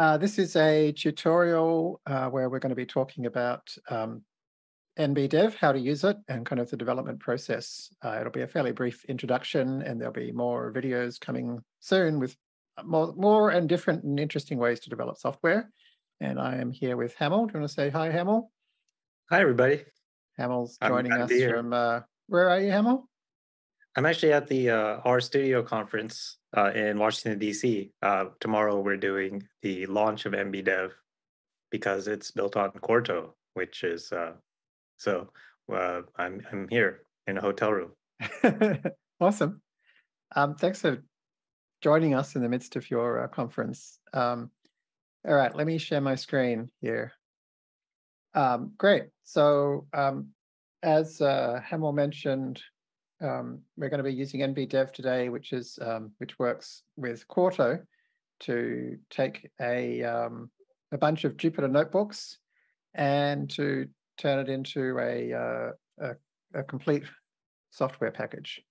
Uh, this is a tutorial uh, where we're going to be talking about um, NBDev, how to use it, and kind of the development process. Uh, it'll be a fairly brief introduction, and there'll be more videos coming soon with more, more and different and interesting ways to develop software. And I am here with Hamel. Do you want to say hi, Hamel? Hi, everybody. Hamel's joining us from, uh, where are you, Hamel? I'm actually at the uh, RStudio conference uh, in Washington, D.C. Uh, tomorrow we're doing the launch of NBDev because it's built on Quarto, which is uh, so uh, I'm I'm here in a hotel room. awesome. Um, thanks for joining us in the midst of your uh, conference. Um, all right, let me share my screen here. Um, great. So um, as uh, Hamel mentioned, um, we're going to be using NBDev today, which is um, which works with Quarto to take a um, a bunch of Jupyter notebooks and to turn it into a uh, a, a, complete software package.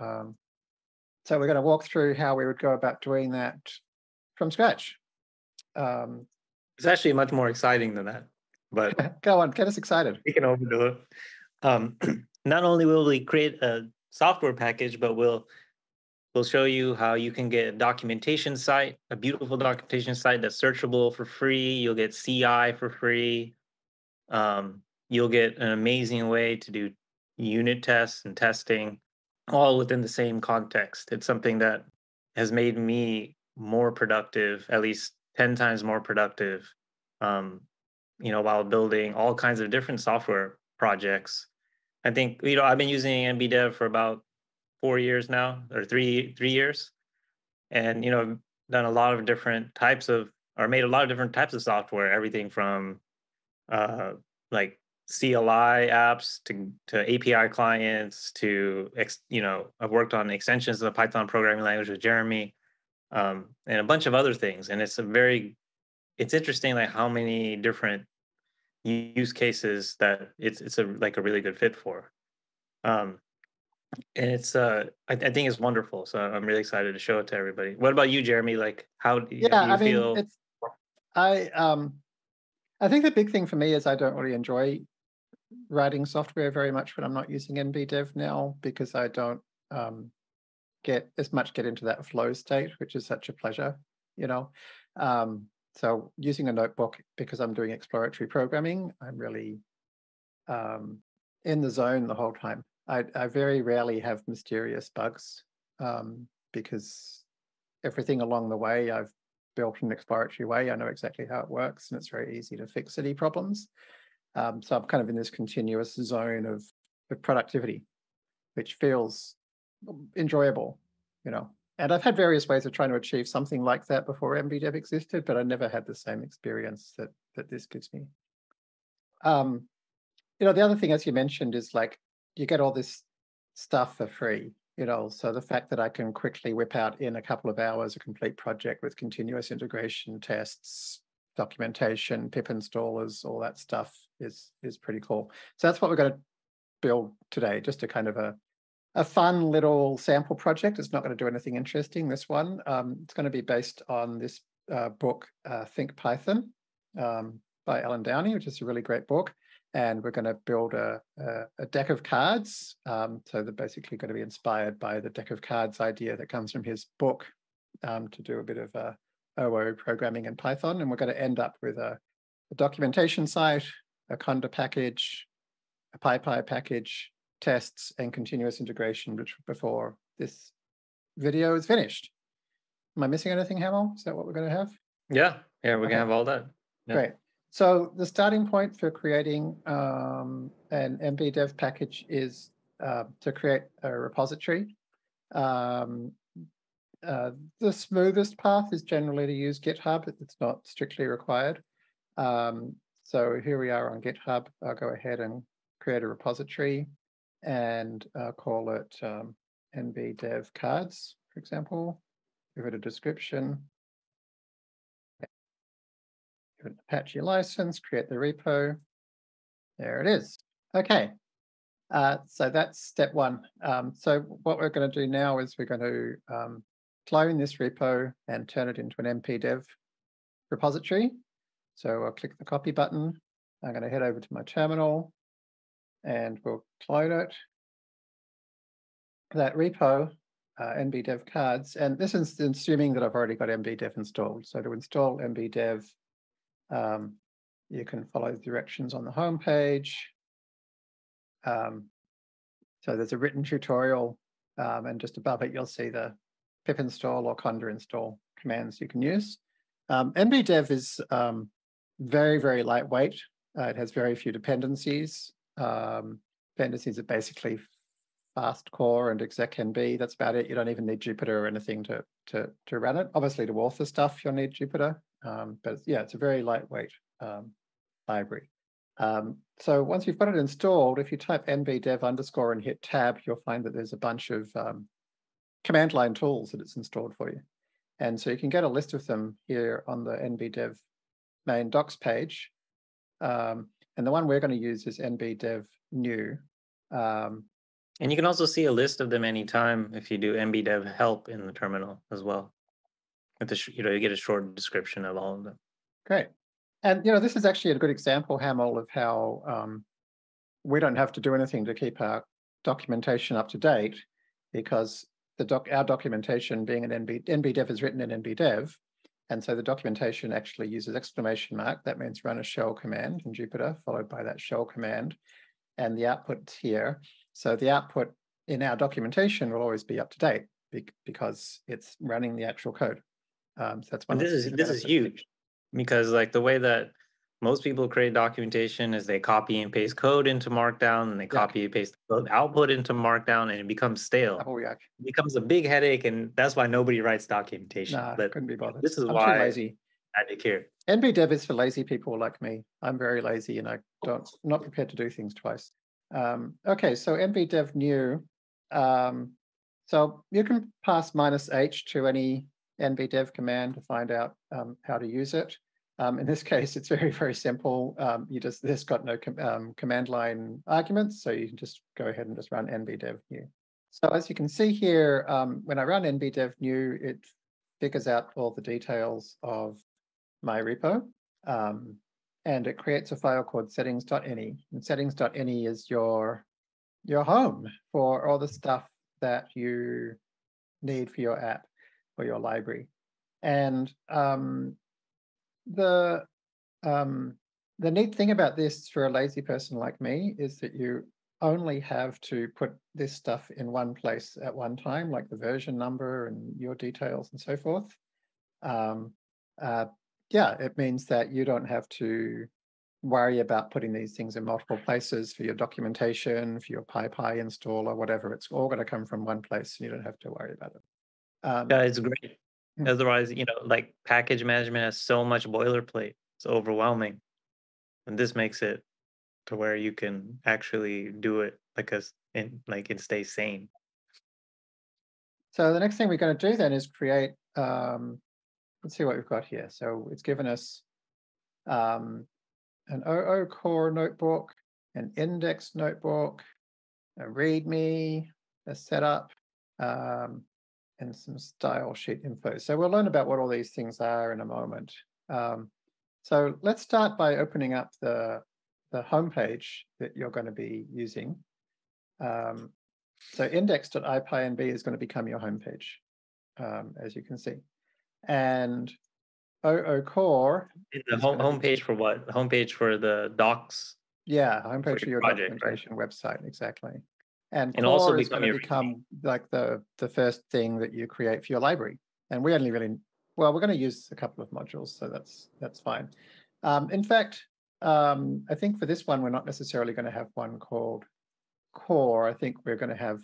Um, so we're going to walk through how we would go about doing that from scratch. Um, it's actually much more exciting than that. But go on, get us excited. We can overdo it. Not only will we create a software package, but we'll we'll show you how you can get a documentation site, a beautiful documentation site that's searchable for free. You'll get CI for free. Um, you'll get an amazing way to do unit tests and testing all within the same context. It's something that has made me more productive, at least 10 times more productive, um, you know, while building all kinds of different software projects I think you know I've been using NBDev for about four years now, or three three years, and you know I've done a lot of different types of or made a lot of different types of software. Everything from uh, like CLI apps to to API clients to ex, you know I've worked on extensions of the Python programming language with Jeremy, um, and a bunch of other things. And it's a very it's interesting like how many different use cases that it's it's a like a really good fit for. Um, and it's uh I, I, think it's wonderful. So I'm really excited to show it to everybody. What about you, Jeremy? Like how do you, yeah, do you I feel? Mean, it's, I um I think the big thing for me is I don't really enjoy writing software very much when I'm not using NBDev now because I don't um, get as much get into that flow state, which is such a pleasure, you know. Um, so using a notebook because I'm doing exploratory programming, I'm really um, in the zone the whole time. I, I very rarely have mysterious bugs um, because everything along the way I've built in an exploratory way. I know exactly how it works and it's very easy to fix any problems. Um, so I'm kind of in this continuous zone of, of productivity, which feels enjoyable, you know and I've had various ways of trying to achieve something like that before NBDev existed, but I never had the same experience that that this gives me. Um, you know, the other thing, as you mentioned, is like you get all this stuff for free. You know, so the fact that I can quickly whip out in a couple of hours a complete project with continuous integration tests, documentation, pip installers, all that stuff is is pretty cool. So that's what we're going to build today, just a kind of a a fun little sample project. It's not going to do anything interesting, this one. Um, it's going to be based on this uh, book, uh, Think Python, um, by Allen Downey, which is a really great book. And we're going to build a, a, a deck of cards. Um, so they're basically going to be inspired by the deck of cards idea that comes from his book um, to do a bit of uh, OO programming in Python. And we're going to end up with a, a documentation site, a Conda package, a PyPI package, tests and continuous integration before this video is finished. Am I missing anything, Hamel? Is that what we're going to have? Yeah, yeah, we're okay. going to have all that. Yeah. Great. So the starting point for creating um, an NBDev package is uh, to create a repository. Um, uh, the smoothest path is generally to use GitHub. It's not strictly required. Um, so here we are on GitHub. I'll go ahead and create a repository and uh, call it um, nbdev cards, for example. Give it a description. Give it an Apache license, create the repo. There it is. Okay. Uh, so that's step one. Um, so what we're going to do now is we're going to um, clone this repo and turn it into an nbdev repository. So I'll click the copy button. I'm going to head over to my terminal and we'll clone it. That repo, uh, nbdev cards, and this is assuming that I've already got nbdev installed. So to install nbdev, um, you can follow the directions on the home page. Um, so there's a written tutorial, um, and just above it, you'll see the pip install or conda install commands you can use. Um, nbdev is um, very, very lightweight. Uh, it has very few dependencies. Um, dependencies are basically fastcore and execnb. That's about it. You don't even need Jupyter or anything to to to run it. Obviously, to author stuff, you'll need Jupyter. Um, but yeah, it's a very lightweight um, library. Um, so once you've got it installed, if you type nbdev underscore and hit tab, you'll find that there's a bunch of um, command line tools that it's installed for you. And so you can get a list of them here on the nbdev main docs page. Um, and the one we're going to use is nbdev new. Um, and you can also see a list of them anytime if you do nbdev help in the terminal as well. With the, you know, you get a short description of all of them. Great. And, you know, this is actually a good example, Hamel, of how um, we don't have to do anything to keep our documentation up to date because the doc, our documentation being an NB, NBDev is written in NBDev. And so the documentation actually uses exclamation mark. That means run a shell command in Jupyter, followed by that shell command. And the output here. So the output in our documentation will always be up to date because it's running the actual code. Um, so that's one. this is this is huge because like the way that most people create documentation is they copy and paste code into Markdown and they yeah. copy and paste the code output into Markdown and it becomes stale. Oh yeah. It becomes a big headache and that's why nobody writes documentation. Nah, but couldn't be bothered. This is I'm why lazy. I take care. NBDev is for lazy people like me. I'm very lazy and I don't not prepared to do things twice. Um, okay, so NBDev new. Um, so you can pass minus H to any NBDev command to find out um, how to use it. Um, in this case, it's very, very simple. Um, you just, this got no com um, command line arguments, so you can just go ahead and just run nbdev new. So as you can see here, um, when I run nbdev new, it figures out all the details of my repo. Um, and it creates a file called settings.ini. And settings.ini is your, your home for all the stuff that you need for your app or your library. And um, the um, the neat thing about this for a lazy person like me is that you only have to put this stuff in one place at one time, like the version number and your details and so forth. Um, uh, yeah, it means that you don't have to worry about putting these things in multiple places for your documentation, for your PyPI install or whatever. It's all going to come from one place and you don't have to worry about it. Um, yeah, it's great. Mm. Otherwise, you know, like package management has so much boilerplate. It's overwhelming. And this makes it to where you can actually do it like a in like and stay sane. So the next thing we're going to do then is create um, let's see what we've got here. So it's given us um, an OO core notebook, an index notebook, a README, a setup, um, and some style sheet info. So we'll learn about what all these things are in a moment. Um, so let's start by opening up the, the homepage that you're going to be using. Um, so index.ipynb is going to become your homepage, um, as you can see. And OO core. The home homepage for what? The homepage for the docs. Yeah, homepage for, for your, project, documentation right? website, exactly. And, and also is going to become like the, the first thing that you create for your library. And we only really, well, we're going to use a couple of modules, so that's that's fine. Um, in fact, um, I think for this one, we're not necessarily going to have one called core. I think we're going to have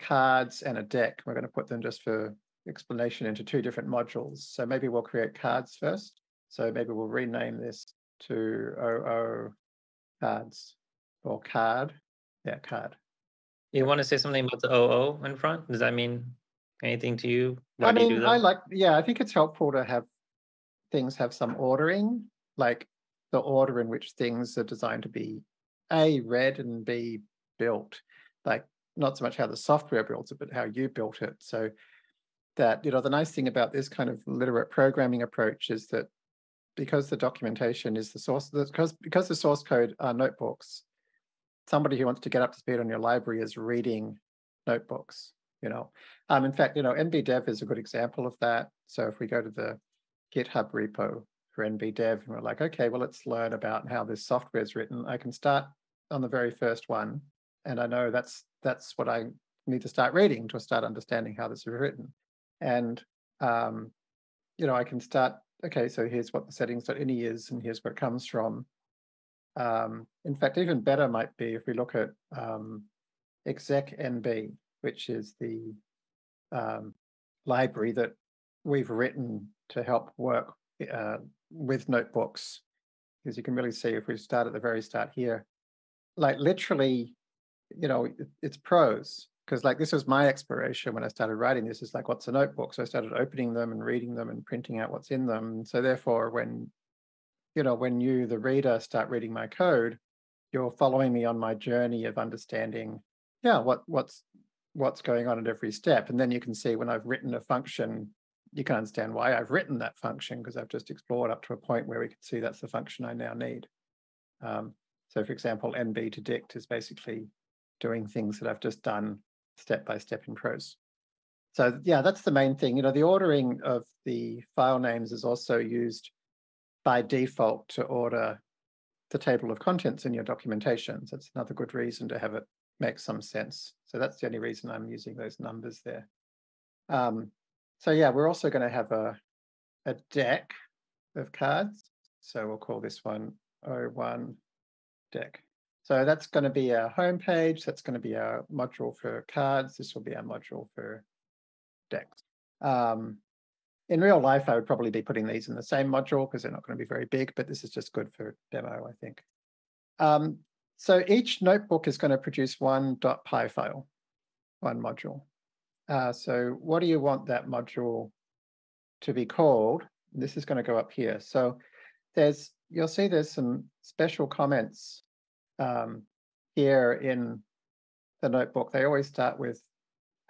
cards and a deck. We're going to put them just for explanation into two different modules. So maybe we'll create cards first. So maybe we'll rename this to OO cards or card. Yeah, card. You want to say something about the OO in front? Does that mean anything to you? Why I mean, I like, yeah, I think it's helpful to have things have some ordering, like the order in which things are designed to be A, read and B, built. Like not so much how the software builds it, but how you built it. So that, you know, the nice thing about this kind of literate programming approach is that because the documentation is the source, because because the source code are notebooks, somebody who wants to get up to speed on your library is reading notebooks. You know, um, in fact, you know, NBDev is a good example of that. So if we go to the GitHub repo for NBDev and we're like, okay, well, let's learn about how this software is written. I can start on the very first one, and I know that's that's what I need to start reading to start understanding how this is written. And um, you know, I can start, okay, so here's what the settings.ini is, and here's where it comes from. Um, in fact, even better might be if we look at um, execnb, which is the um, library that we've written to help work uh, with notebooks. Because you can really see if we start at the very start here, like literally, you know, it, it's prose. Because like this was my exploration when I started writing this is like what's a notebook? So I started opening them and reading them and printing out what's in them. So therefore when you know when you the reader start reading my code you're following me on my journey of understanding yeah what what's what's going on at every step and then you can see when I've written a function you can understand why I've written that function because I've just explored up to a point where we can see that's the function I now need um, so for example nb to dict is basically doing things that I've just done step by step in prose. So yeah, that's the main thing. You know, the ordering of the file names is also used by default to order the table of contents in your documentation. So another good reason to have it make some sense. So that's the only reason I'm using those numbers there. Um, so yeah, we're also going to have a, a deck of cards. So we'll call this one O1 deck. So that's going to be our home page. That's going to be our module for cards. This will be our module for decks. Um, in real life, I would probably be putting these in the same module because they're not going to be very big, but this is just good for demo, I think. Um, so each notebook is going to produce one .py file, one module. Uh, so what do you want that module to be called? This is going to go up here. So there's you'll see there's some special comments um, here in the notebook, they always start with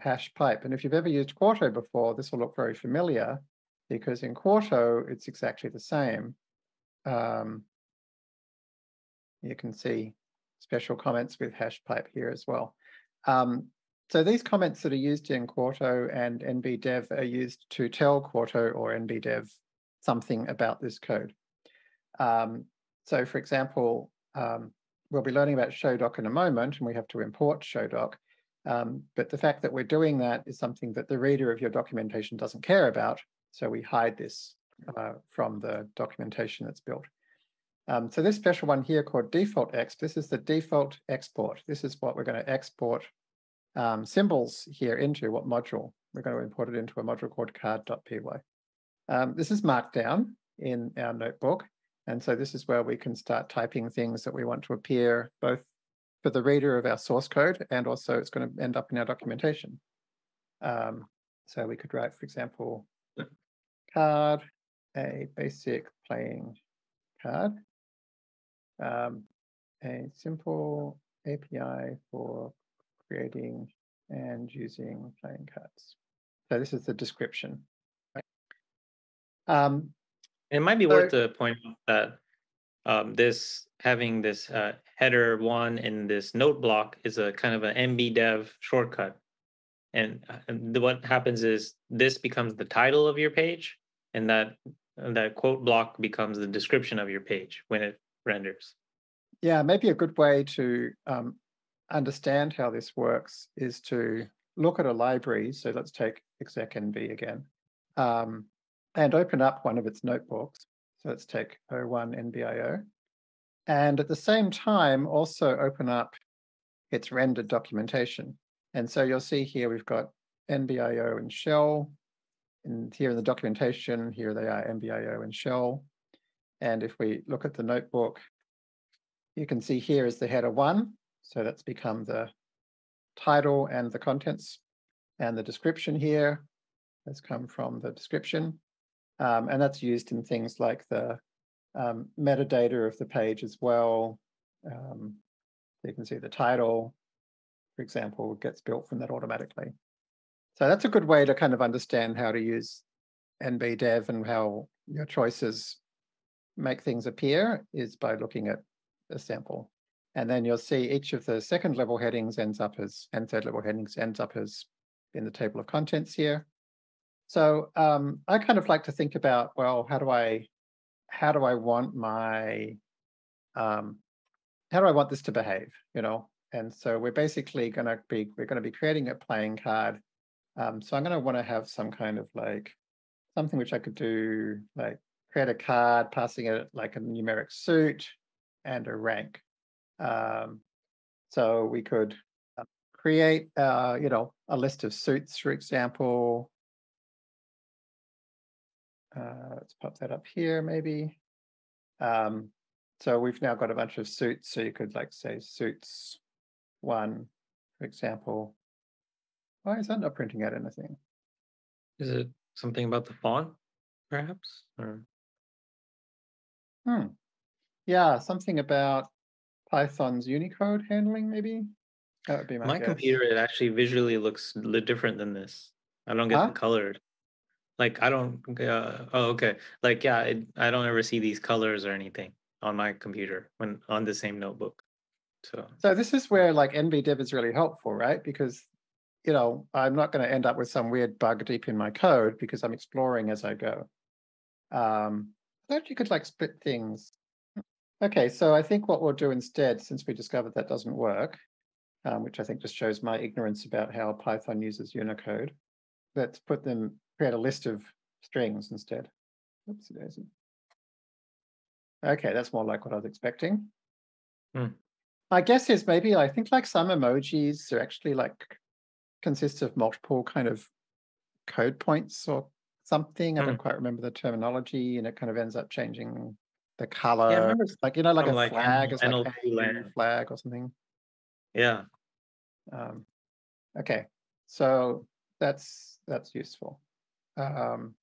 hash pipe. And if you've ever used Quarto before, this will look very familiar because in Quarto, it's exactly the same. Um, you can see special comments with hash pipe here as well. Um, so these comments that are used in Quarto and NBDev are used to tell Quarto or NBDev something about this code. Um, so for example, um, we'll be learning about showdoc in a moment, and we have to import showdoc. Um, but the fact that we're doing that is something that the reader of your documentation doesn't care about. So we hide this uh, from the documentation that's built. Um, so this special one here called default exp, this is the default export. This is what we're going to export um, symbols here into, what module. We're going to import it into a module called card.py. Um, this is markdown in our notebook. And so this is where we can start typing things that we want to appear both for the reader of our source code and also it's going to end up in our documentation. Um, so we could write, for example, card, a basic playing card, um, a simple API for creating and using playing cards. So this is the description. Um, it might be so, worth to point out that um, this having this uh, header one in this note block is a kind of an NBDev shortcut. And, uh, and what happens is this becomes the title of your page, and that that quote block becomes the description of your page when it renders. Yeah, maybe a good way to um, understand how this works is to look at a library. So let's take execnb again. Um, and open up one of its notebooks. So let's take O1 NBIO. And at the same time, also open up its rendered documentation. And so you'll see here we've got NBIO and shell. And here in the documentation, here they are NBIO and shell. And if we look at the notebook, you can see here is the header one. So that's become the title and the contents. And the description here has come from the description. Um, and that's used in things like the um, metadata of the page as well. Um, you can see the title, for example, gets built from that automatically. So that's a good way to kind of understand how to use NBDev and how your choices make things appear is by looking at a sample. And then you'll see each of the second level headings ends up as, and third level headings ends up as in the table of contents here. So um, I kind of like to think about, well, how do I, how do I want my, um, how do I want this to behave, you know? And so we're basically going to be, we're going to be creating a playing card. Um, so I'm going to want to have some kind of like, something which I could do, like create a card, passing it like a numeric suit and a rank. Um, so we could uh, create, uh, you know, a list of suits, for example. Uh, let's pop that up here, maybe. Um, so we've now got a bunch of suits. So you could like say suits one, for example. Why is that not printing out anything? Is it something about the font, perhaps? Or Hmm. Yeah, something about Python's Unicode handling, maybe? That would be my, my guess. computer, it actually visually looks different than this. I don't get Huh? the colored. Like I don't. Uh, oh, okay. Like yeah, it, I don't ever see these colors or anything on my computer when on the same notebook. So So this is where like NBDev is really helpful, right? Because you know, I'm not going to end up with some weird bug deep in my code because I'm exploring as I go. Um, I thought you could like split things. Okay, so I think what we'll do instead, since we discovered that doesn't work, um, which I think just shows my ignorance about how Python uses Unicode, let's put them, create a list of strings instead. Oopsie daisy. Okay, that's more like what I was expecting. Hmm. My guess is maybe I think like some emojis are actually like consists of multiple kind of code points or something. I Hmm. don't quite remember the terminology, and it kind of ends up changing the color. yeah, I remember. like you know, like a like, flag is like a flag or something. Yeah. Um, okay, so that's that's useful. Um,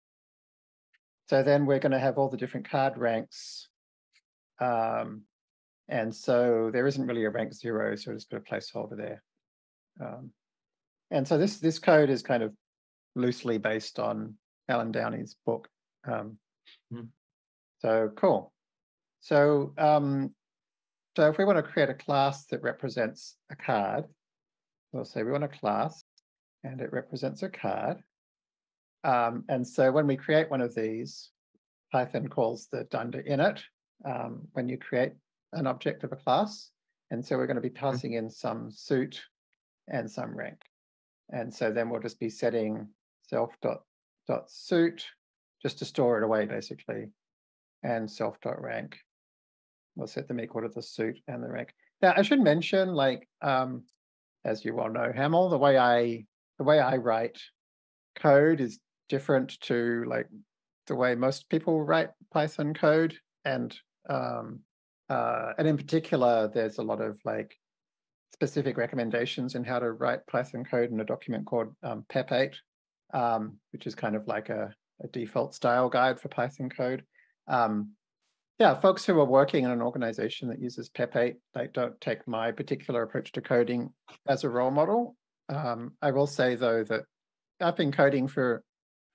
so then we're going to have all the different card ranks. Um, and so there isn't really a rank zero, so just put a placeholder there. Um, and so this this code is kind of loosely based on Allen Downey's book. Um, Hmm. So cool. So um, so if we want to create a class that represents a card, we'll say we want a class and it represents a card. Um, and so when we create one of these, Python calls the dunder init um, when you create an object of a class. And so we're going to be passing in some suit and some rank. And so then we'll just be setting self dot dot suit just to store it away basically, and self dot rank. We'll set them equal to the suit and the rank. Now I should mention, like um, as you well know, Hamel, the way I the way I write code is different to like the way most people write Python code, and um, uh, and in particular, there's a lot of like specific recommendations in how to write Python code in a document called um, PEP8, um, which is kind of like a, a, default style guide for Python code. Um, yeah, folks who are working in an organization that uses PEP8, they don't take my particular approach to coding as a role model. Um, I will say though that I've been coding for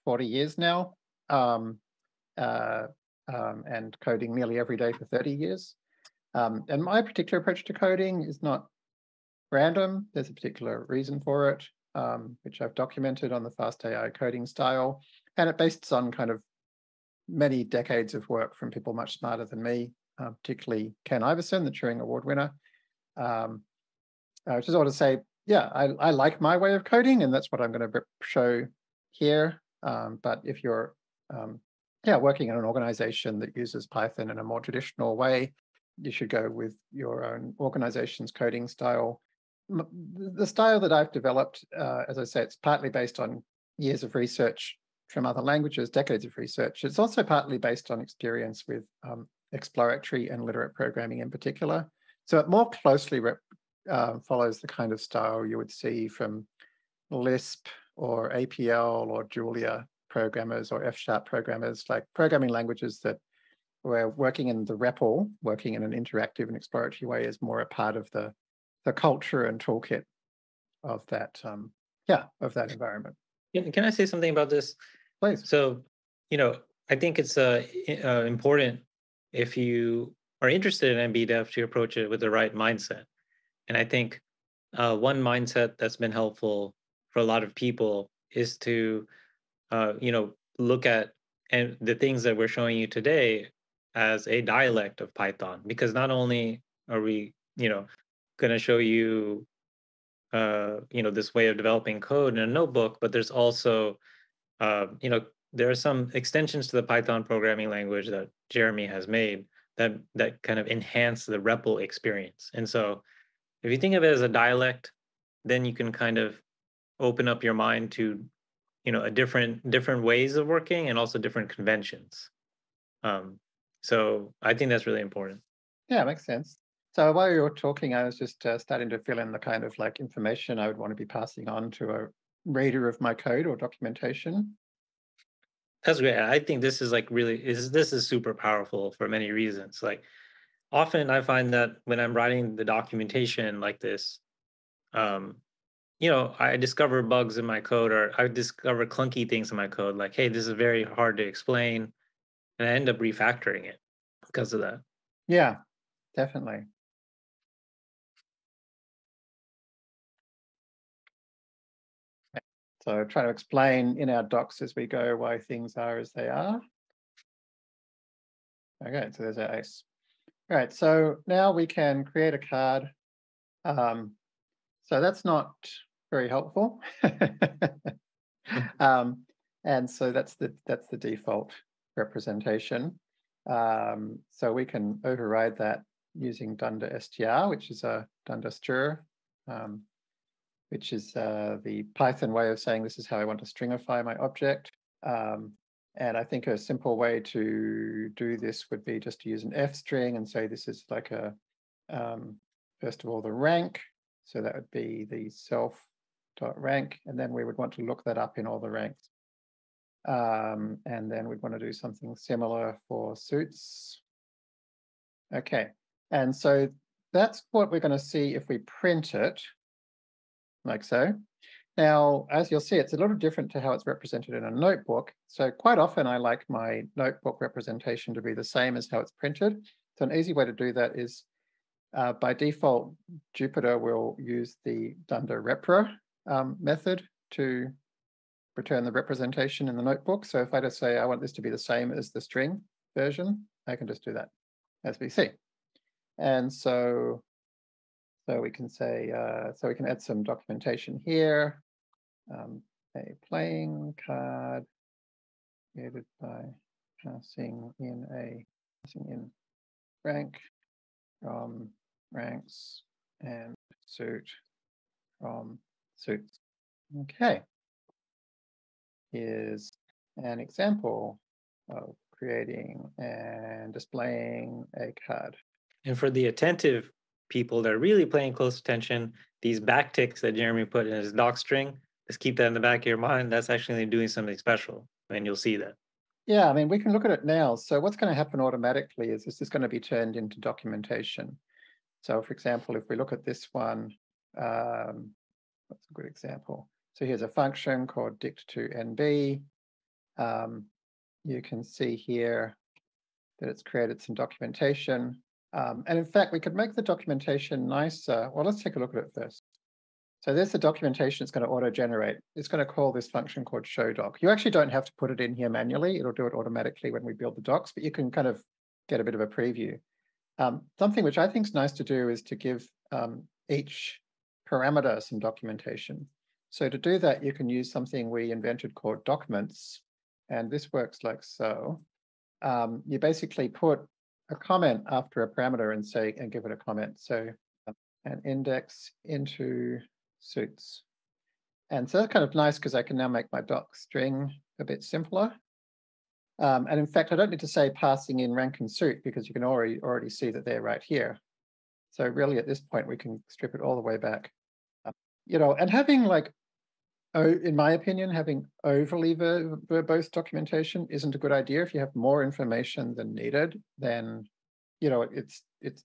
40 years now um, uh, um, and coding nearly every day for 30 years. Um, and my particular approach to coding is not random. There's a particular reason for it, um, which I've documented on the fastai coding style. And it based on kind of many decades of work from people much smarter than me, uh, particularly Ken Iverson, the Turing Award winner. Um, which is all to say, yeah, I, I like my way of coding, and that's what I'm going to show here. Um, but if you're um, yeah, working in an organization that uses Python in a more traditional way, you should go with your own organization's coding style. The style that I've developed, uh, as I say, it's partly based on years of research from other languages, decades of research. It's also partly based on experience with um, exploratory and literate programming in particular. So it more closely uh, follows the kind of style you would see from Lisp or APL or Julia programmers or F sharp programmers, like programming languages that where working in the REPL, working in an interactive and exploratory way is more a part of the, the culture and toolkit of that, um, yeah, of that environment. Can I say something about this? Please. So, you know, I think it's uh, uh, important if you are interested in NBDev to approach it with the right mindset. And I think uh, one mindset that's been helpful for a lot of people is to, uh, you know, look at and the things that we're showing you today as a dialect of Python, because not only are we, you know, going to show you, uh, you know, this way of developing code in a notebook, but there's also, uh, you know, there are some extensions to the Python programming language that Jeremy has made that that kind of enhance the REPL experience. And so, if you think of it as a dialect, then you can kind of open up your mind to, you know, a different different ways of working and also different conventions. Um, so I think that's really important. Yeah, makes sense. So while you were talking, I was just uh, starting to fill in the kind of like information I would want to be passing on to a reader of my code or documentation. That's great. I think this is like really is this is super powerful for many reasons. Like often I find that when I'm writing the documentation like this, um, you know, I discover bugs in my code or I discover clunky things in my code, like, hey, this is very hard to explain and I end up refactoring it because of that. Yeah, definitely. So try to explain in our docs as we go why things are as they are. Okay, so there's our ace. All right, so now we can create a card. Um, so that's not very helpful. um, and so that's the that's the default representation. Um, so we can override that using dunder str, which is a dunder str, um, which is uh, the Python way of saying this is how I want to stringify my object. Um, and I think a simple way to do this would be just to use an f string and say this is like a, um, first of all, the rank. So that would be the self dot rank, and then we would want to look that up in all the ranks. Um, and then we'd want to do something similar for suits. Okay, and so that's what we're going to see if we print it, like so. Now, as you'll see, it's a little different to how it's represented in a notebook. So quite often I like my notebook representation to be the same as how it's printed. So an easy way to do that is uh, by default, Jupyter will use the dunder repr um, method to return the representation in the notebook. So if I just say I want this to be the same as the string version, I can just do that as we see. And so, so we can say, uh, so we can add some documentation here. Um, a playing card created by passing in a passing in rank from ranks and suit from suits. Okay is an example of creating and displaying a card. And for the attentive people that are really paying close attention, these backticks that Jeremy put in his doc string, just keep that in the back of your mind. That's actually doing something special, and you'll see that. Yeah, I mean, we can look at it now. So what's going to happen automatically is this is going to be turned into documentation. So for example, if we look at this one, um, what's a good example? So here's a function called dict to nb. Um, you can see here that it's created some documentation. Um, and in fact, we could make the documentation nicer. Well, let's take a look at it first. So there's the documentation it's going to auto-generate. It's going to call this function called show doc. You actually don't have to put it in here manually. It'll do it automatically when we build the docs, but you can kind of get a bit of a preview. Um, something which I think is nice to do is to give um, each parameter some documentation. So to do that, you can use something we invented called docments. And this works like so. Um, you basically put a comment after a parameter and say, and give it a comment. So um, an index into suits. And so that's kind of nice because I can now make my doc string a bit simpler. Um, and in fact, I don't need to say passing in rank and suit because you can already already see that they're right here. So really at this point, we can strip it all the way back. You know, and having like in my opinion, having overly ver verbose documentation isn't a good idea. If you have more information than needed, then you know it's it's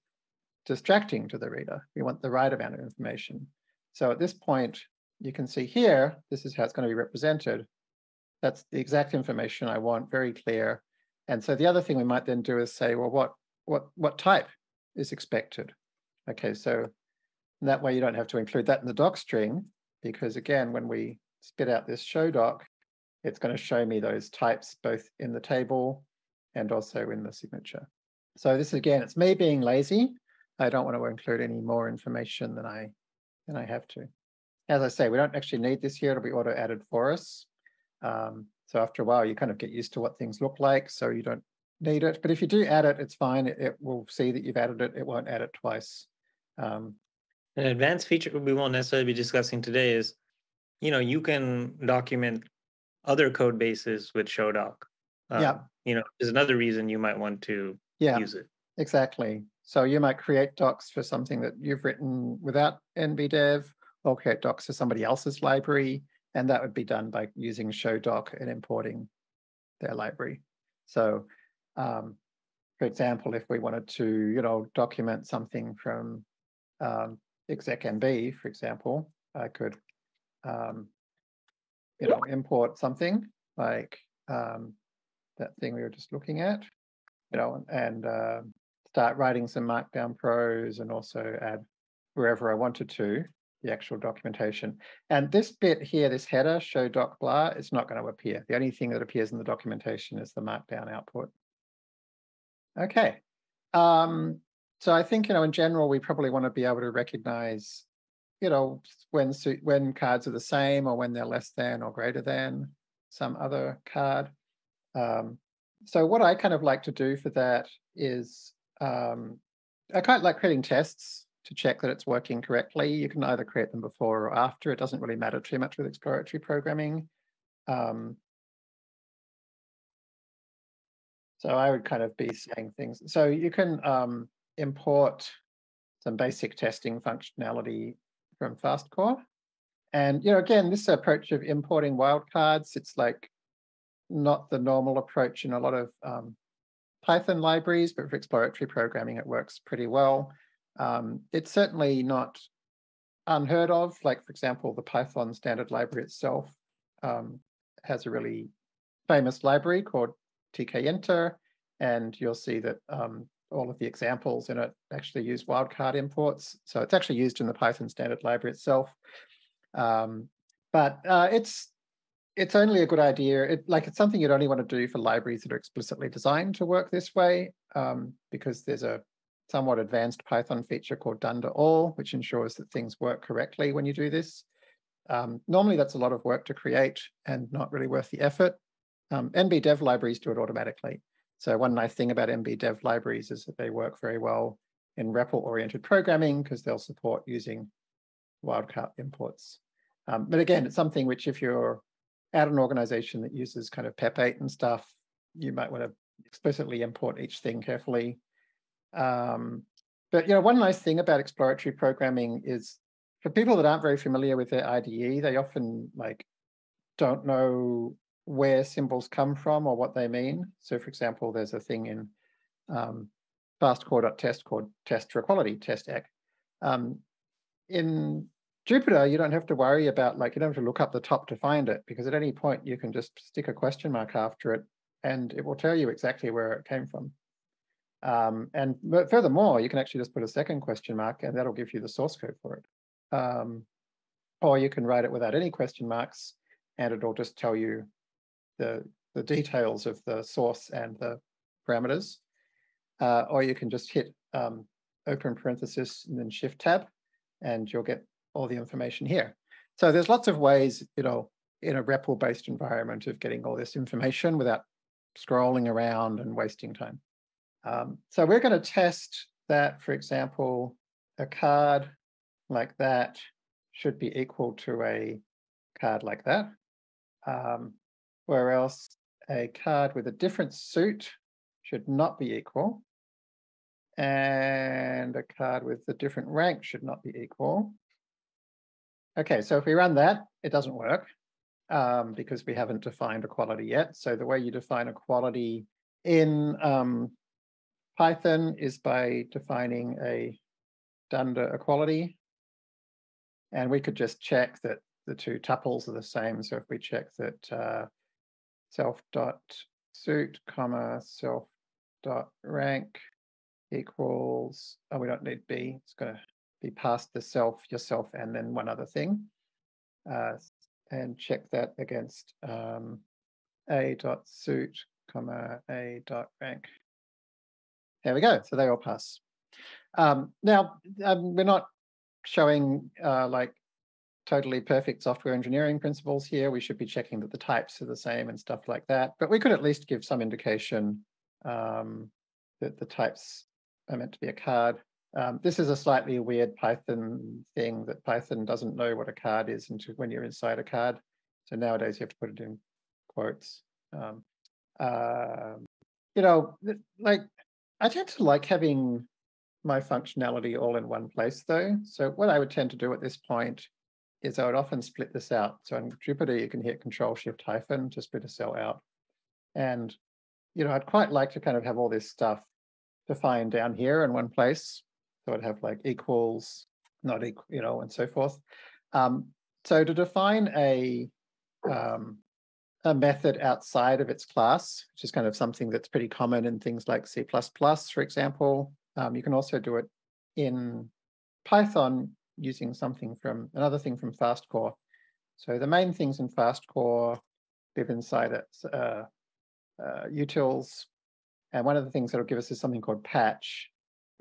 distracting to the reader. We want the right amount of information. So at this point, you can see here, this is how it's going to be represented. That's the exact information I want, very clear. And so the other thing we might then do is say, well, what what what type is expected. Okay, so that way you don't have to include that in the doc string because again, when we spit out this show doc, it's going to show me those types both in the table and also in the signature. So this again, it's me being lazy. I don't want to include any more information than I than I have to. As I say, we don't actually need this here. It'll be auto added for us. Um, so after a while, you kind of get used to what things look like. So you don't need it. But if you do add it, it's fine. It, it will see that you've added it. It won't add it twice. Um, An advanced feature we won't necessarily be discussing today is, you know, you can document other code bases with showdoc. Um, yeah. You know, is another reason you might want to yeah, use it. Exactly. So you might create docs for something that you've written without NBDev or create docs for somebody else's library. And that would be done by using showdoc and importing their library. So um, for example, if we wanted to, you know, document something from um, execnb, for example, I could, um, you know, import something like um, that thing we were just looking at, you know, and uh, start writing some Markdown prose and also add wherever I wanted to the actual documentation. And this bit here, this header, show doc blah, it's not going to appear. The only thing that appears in the documentation is the Markdown output. Okay. Um, so I think, you know, in general, we probably want to be able to recognize, you know, when when cards are the same or when they're less than or greater than some other card. Um, so what I kind of like to do for that is um, I quite like creating tests to check that it's working correctly. You can either create them before or after. It doesn't really matter too much with exploratory programming. Um, So I would kind of be saying things. So you can um, import some basic testing functionality from FastCore. And, you know, again, this approach of importing wildcards, it's like not the normal approach in a lot of um, Python libraries, but for exploratory programming, it works pretty well. Um, it's certainly not unheard of. Like, for example, the Python standard library itself um, has a really famous library called tkinter, and you'll see that um, all of the examples in it actually use wildcard imports. So it's actually used in the Python standard library itself. Um, but uh, it's it's only a good idea. It, like it's something you'd only want to do for libraries that are explicitly designed to work this way, um, because there's a somewhat advanced Python feature called dunder all, which ensures that things work correctly when you do this. Um, normally, that's a lot of work to create and not really worth the effort. Um, NBDev libraries do it automatically. So one nice thing about NBDev libraries is that they work very well in REPL-oriented programming because they'll support using wildcard imports. Um, but again, it's something which if you're at an organization that uses kind of PEP8 and stuff, you might want to explicitly import each thing carefully. Um, but you know, one nice thing about exploratory programming is for people that aren't very familiar with their IDE, they often like don't know where symbols come from or what they mean. So for example, there's a thing in um, fastcore.test called test for equality, test_eq. Um, in Jupyter, you don't have to worry about like, you don't have to look up the top to find it because at any point you can just stick a question mark after it and it will tell you exactly where it came from. Um, and furthermore, you can actually just put a second question mark and that'll give you the source code for it. Um, or you can write it without any question marks and it'll just tell you the, the details of the source and the parameters. Uh, or you can just hit um, open parenthesis and then shift tab and you'll get all the information here. So there's lots of ways, you know, in a REPL-based environment of getting all this information without scrolling around and wasting time. Um, so we're going to test that, for example, a card like that should be equal to a card like that. Um, where else a card with a different suit should not be equal. And a card with a different rank should not be equal. Okay, so if we run that, it doesn't work um, because we haven't defined equality yet. So the way you define equality in um, Python is by defining a dunder equality. And we could just check that the two tuples are the same. So if we check that uh, self dot suit comma self dot rank equals, oh, we don't need B. It's going to be past the self, yourself, and then one other thing. Uh, and check that against um, a dot suit, comma, a dot rank. There we go. So they all pass. Um, now, um, we're not showing uh, like totally perfect software engineering principles here. We should be checking that the types are the same and stuff like that. But we could at least give some indication um, that the types are meant to be a card. Um, this is a slightly weird Python thing that Python doesn't know what a card is until when you're inside a card. So nowadays you have to put it in quotes. Um, uh, you know, like I tend to like having my functionality all in one place though. So what I would tend to do at this point is I would often split this out. So in Jupyter, you can hit Control Shift hyphen to split a cell out. And, you know, I'd quite like to kind of have all this stuff defined down here in one place. So I'd have like equals, not equal, you know, and so forth. Um, so to define a um, a method outside of its class, which is kind of something that's pretty common in things like C++, for example. Um, you can also do it in Python using something from another thing from FastCore. So the main things in FastCore live inside it, uh, uh, utils. And one of the things that'll give us is something called patch.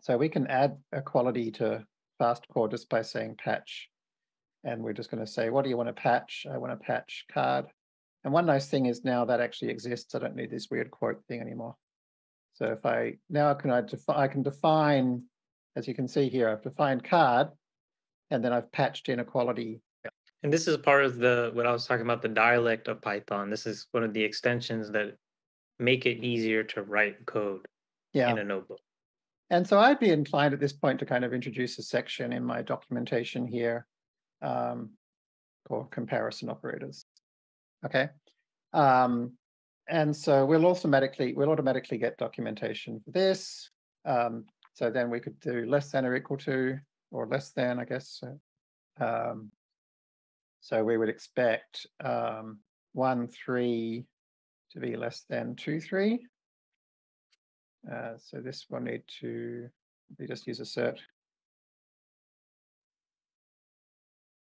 So we can add a quality to FastCore just by saying patch. And we're just going to say, what do you want to patch? I want to patch card. And one nice thing is now that actually exists. I don't need this weird quote thing anymore. So if I now can I define I can define, as you can see here, I've defined card, and then I've patched inequality. And this is part of the what I was talking about the dialect of Python. This is one of the extensions that make it easier to write code yeah. in a notebook. And so I'd be inclined at this point to kind of introduce a section in my documentation here um, called comparison operators. Okay. Um, and so we'll automatically we'll automatically get documentation for this. Um, so then we could do less than or equal to, or less than, I guess. So, um, so we would expect um, one three to be less than two three. Uh, so this will need to we just use assert.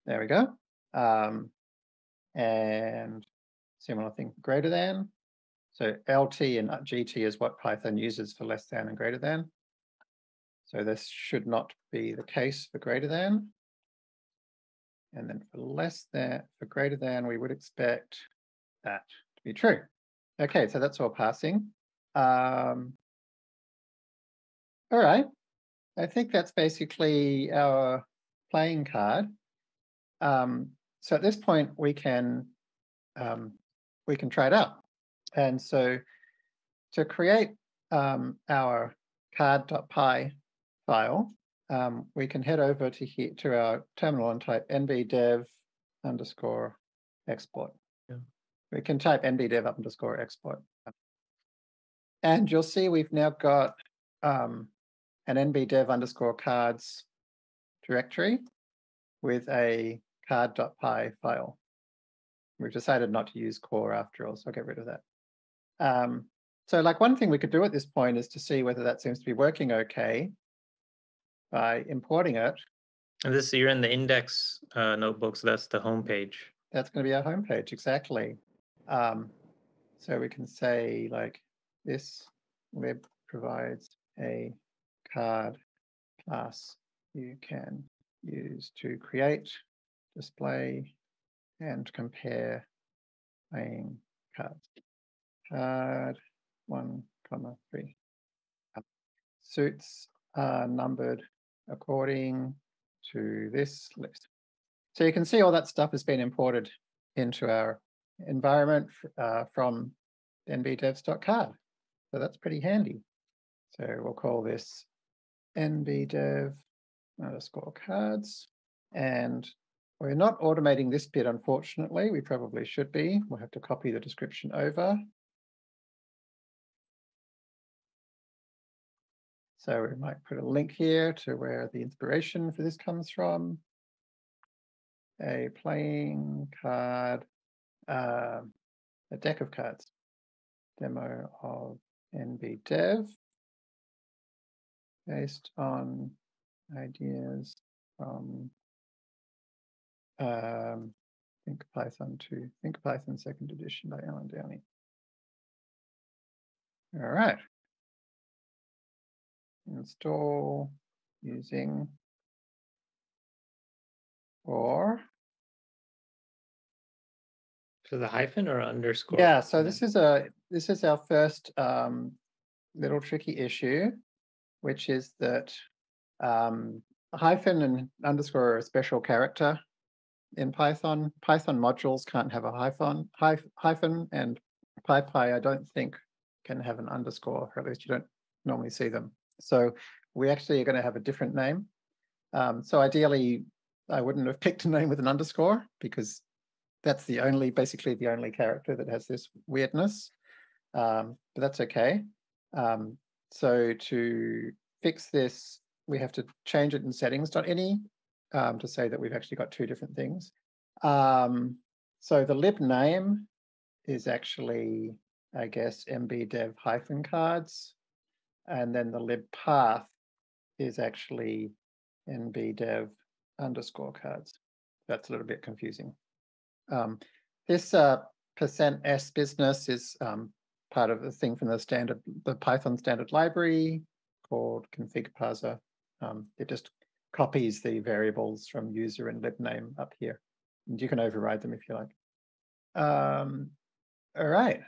There we go. Um, and similar thing, greater than. So LT and GT is what Python uses for less than and greater than. So this should not be the case for greater than. And then for less than, for greater than, we would expect that to be true. Okay, so that's all passing. Um, all right, I think that's basically our playing card. Um, so at this point, we can um, we can try it out. And so to create um, our card.py file, um, we can head over to here to our terminal and type nbdev underscore export. Yeah. We can type nbdev underscore export. And you'll see we've now got um, an nbdev underscore cards directory with a card.py file. We've decided not to use core after all, so I'll get rid of that. Um, so like one thing we could do at this point is to see whether that seems to be working okay by importing it. And this you're in the index uh, notebook, so that's the home page. That's going to be our home page, exactly. Um, so we can say like this web provides a card class you can use to create display, and compare playing cards. Card one comma three. Suits are numbered according to this list. So you can see all that stuff has been imported into our environment uh, from nbdevs.card. So that's pretty handy. So we'll call this nbdev underscore cards. And we're not automating this bit, unfortunately. We probably should be. We'll have to copy the description over. So we might put a link here to where the inspiration for this comes from. A playing card, uh, a deck of cards, demo of NBDev. based on ideas from um, Think Python 2, Think Python second edition by Allen Downey. All right. Install using or So the hyphen or underscore? yeah, so this is a this is our first um, little tricky issue, which is that um, hyphen and underscore are a special character in Python. Python modules can't have a hyphen, hyphen, and PyPI I don't think can have an underscore, or at least you don't normally see them. So we actually are going to have a different name. Um, so ideally, I wouldn't have picked a name with an underscore because that's the only, basically the only character that has this weirdness. Um, but that's okay. Um, so to fix this, we have to change it in settings.ini um, to say that we've actually got two different things. Um, so the lib name is actually, I guess, nbdev hyphen cards. And then the lib path is actually nbdev underscore cards. That's a little bit confusing. Um, this uh, percent %s business is um, part of the thing from the standard, the Python standard library called config parser. Um, it just copies the variables from user and libname up here. And you can override them if you like. Um, all right.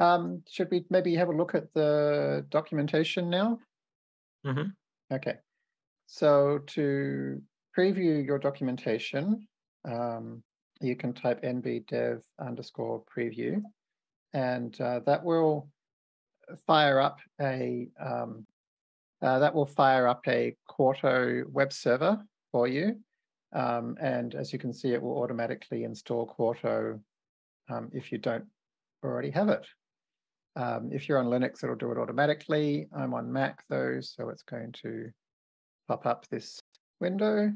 Um, should we maybe have a look at the documentation now? Mm -hmm. Okay. So to preview your documentation, um, you can type nbdev underscore preview, and uh, that will fire up a um, uh, that will fire up a Quarto web server for you. Um, and as you can see, it will automatically install Quarto um, if you don't already have it. Um, if you're on Linux, it'll do it automatically. I'm on Mac though, so it's going to pop up this window.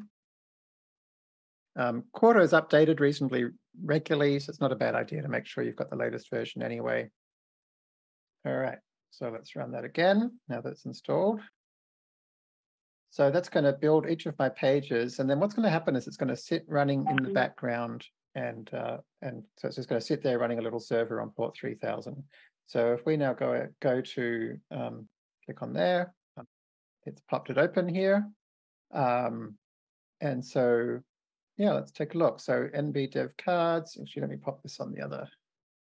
Um, Quarto is updated reasonably regularly, so it's not a bad idea to make sure you've got the latest version anyway. All right, so let's run that again now that it's installed. So that's going to build each of my pages. And then what's going to happen is it's going to sit running in the background. And, uh, and so it's just going to sit there running a little server on port 3000. So if we now go, go to um, click on there, um, it's popped it open here. Um, and so yeah, let's take a look. So NB dev cards, actually, let me pop this on the other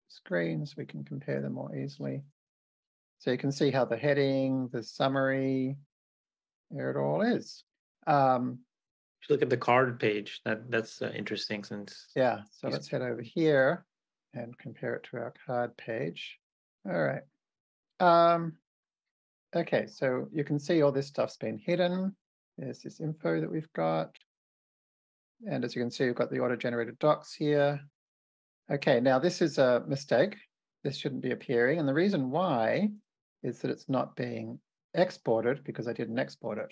screen so we can compare them more easily. So you can see how the heading, the summary, there it all is. Um, if you look at the card page, that that's uh, interesting since. Yeah, so let's head over here and compare it to our card page. All right. Um, okay, so you can see all this stuff's been hidden. There's this info that we've got. And as you can see, we've got the auto-generated docs here. Okay, now this is a mistake. This shouldn't be appearing. And the reason why is that it's not being exported because I didn't export it.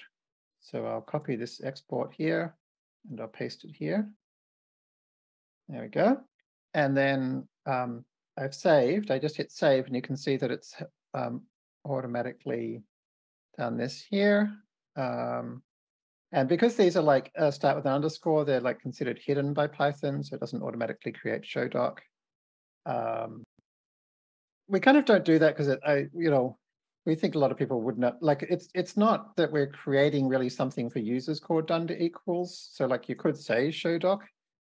So I'll copy this export here and I'll paste it here. There we go. And then um, I've saved. I just hit save and you can see that it's um, automatically done this here. Um, and because these are like uh, start with an underscore, they're like considered hidden by Python, so it doesn't automatically create show doc. Um, we kind of don't do that because I, you know, we think a lot of people would not like it's it's not that we're creating really something for users called dunder equals. So like you could say show doc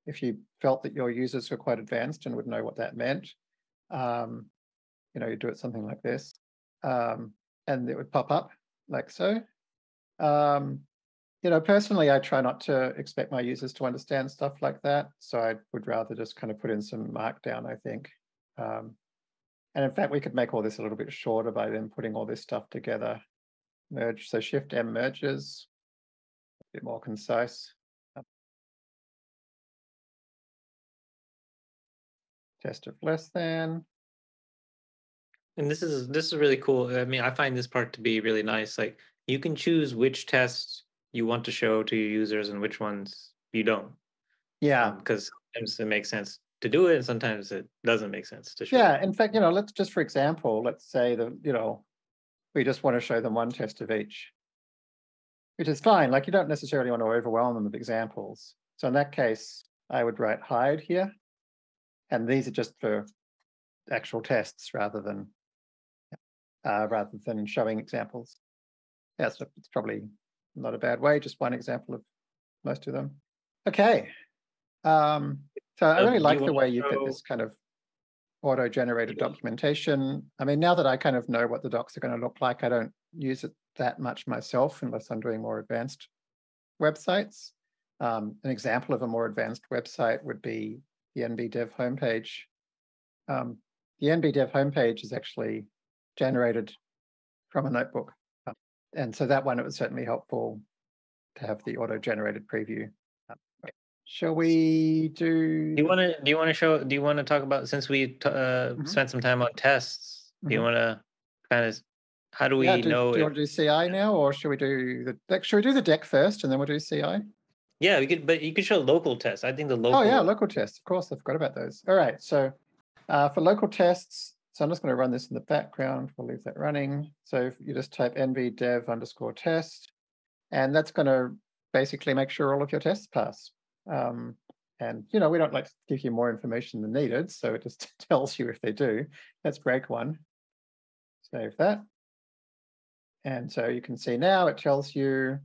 if you felt that your users were quite advanced and would know what that meant. Um, you know, you do it something like this, um, and it would pop up like so. Um, you know, personally, I try not to expect my users to understand stuff like that. So I would rather just kind of put in some markdown, I think. Um, and in fact, we could make all this a little bit shorter by then putting all this stuff together. Merge, so Shift M merges, a bit more concise. Test of less than. And this is this is really cool. I mean, I find this part to be really nice. Like you can choose which tests you want to show to your users and which ones you don't. Yeah. Because um, sometimes it makes sense to do it and sometimes it doesn't make sense to show. Yeah. In fact, you know, let's just for example, let's say that, you know, we just want to show them one test of each. which is fine. Like you don't necessarily want to overwhelm them with examples. So in that case, I would write hide here. And these are just for actual tests rather than uh, rather than showing examples. Yeah, so it's probably not a bad way, just one example of most of them. Okay. Um, so I really like the way you get this kind of auto-generated documentation. I mean, now that I kind of know what the docs are going to look like, I don't use it that much myself unless I'm doing more advanced websites. Um, an example of a more advanced website would be the NBDev homepage. Um, the NBDev homepage is actually generated from a notebook. And so that one, it was certainly helpful to have the auto-generated preview. Shall we do? Do you want to? Do you want to show? Do you want to talk about since we uh, Mhm. spent some time on tests? Do you Mhm. want to kind of? How do we Yeah, do, know? do you if- want to do CI now, or should we do the deck? Should we do the deck first, and then we'll do CI? Yeah, we could, but you could show local tests. I think the local. Oh yeah, local tests. Of course, I forgot about those. All right, so uh, for local tests, so I'm just going to run this in the background. We'll leave that running. So if you just type nb dev underscore test, and that's going to basically make sure all of your tests pass. Um, and you know, we don't like to give you more information than needed, so it just tells you if they do. Let's break one. Save that. And so you can see now it tells you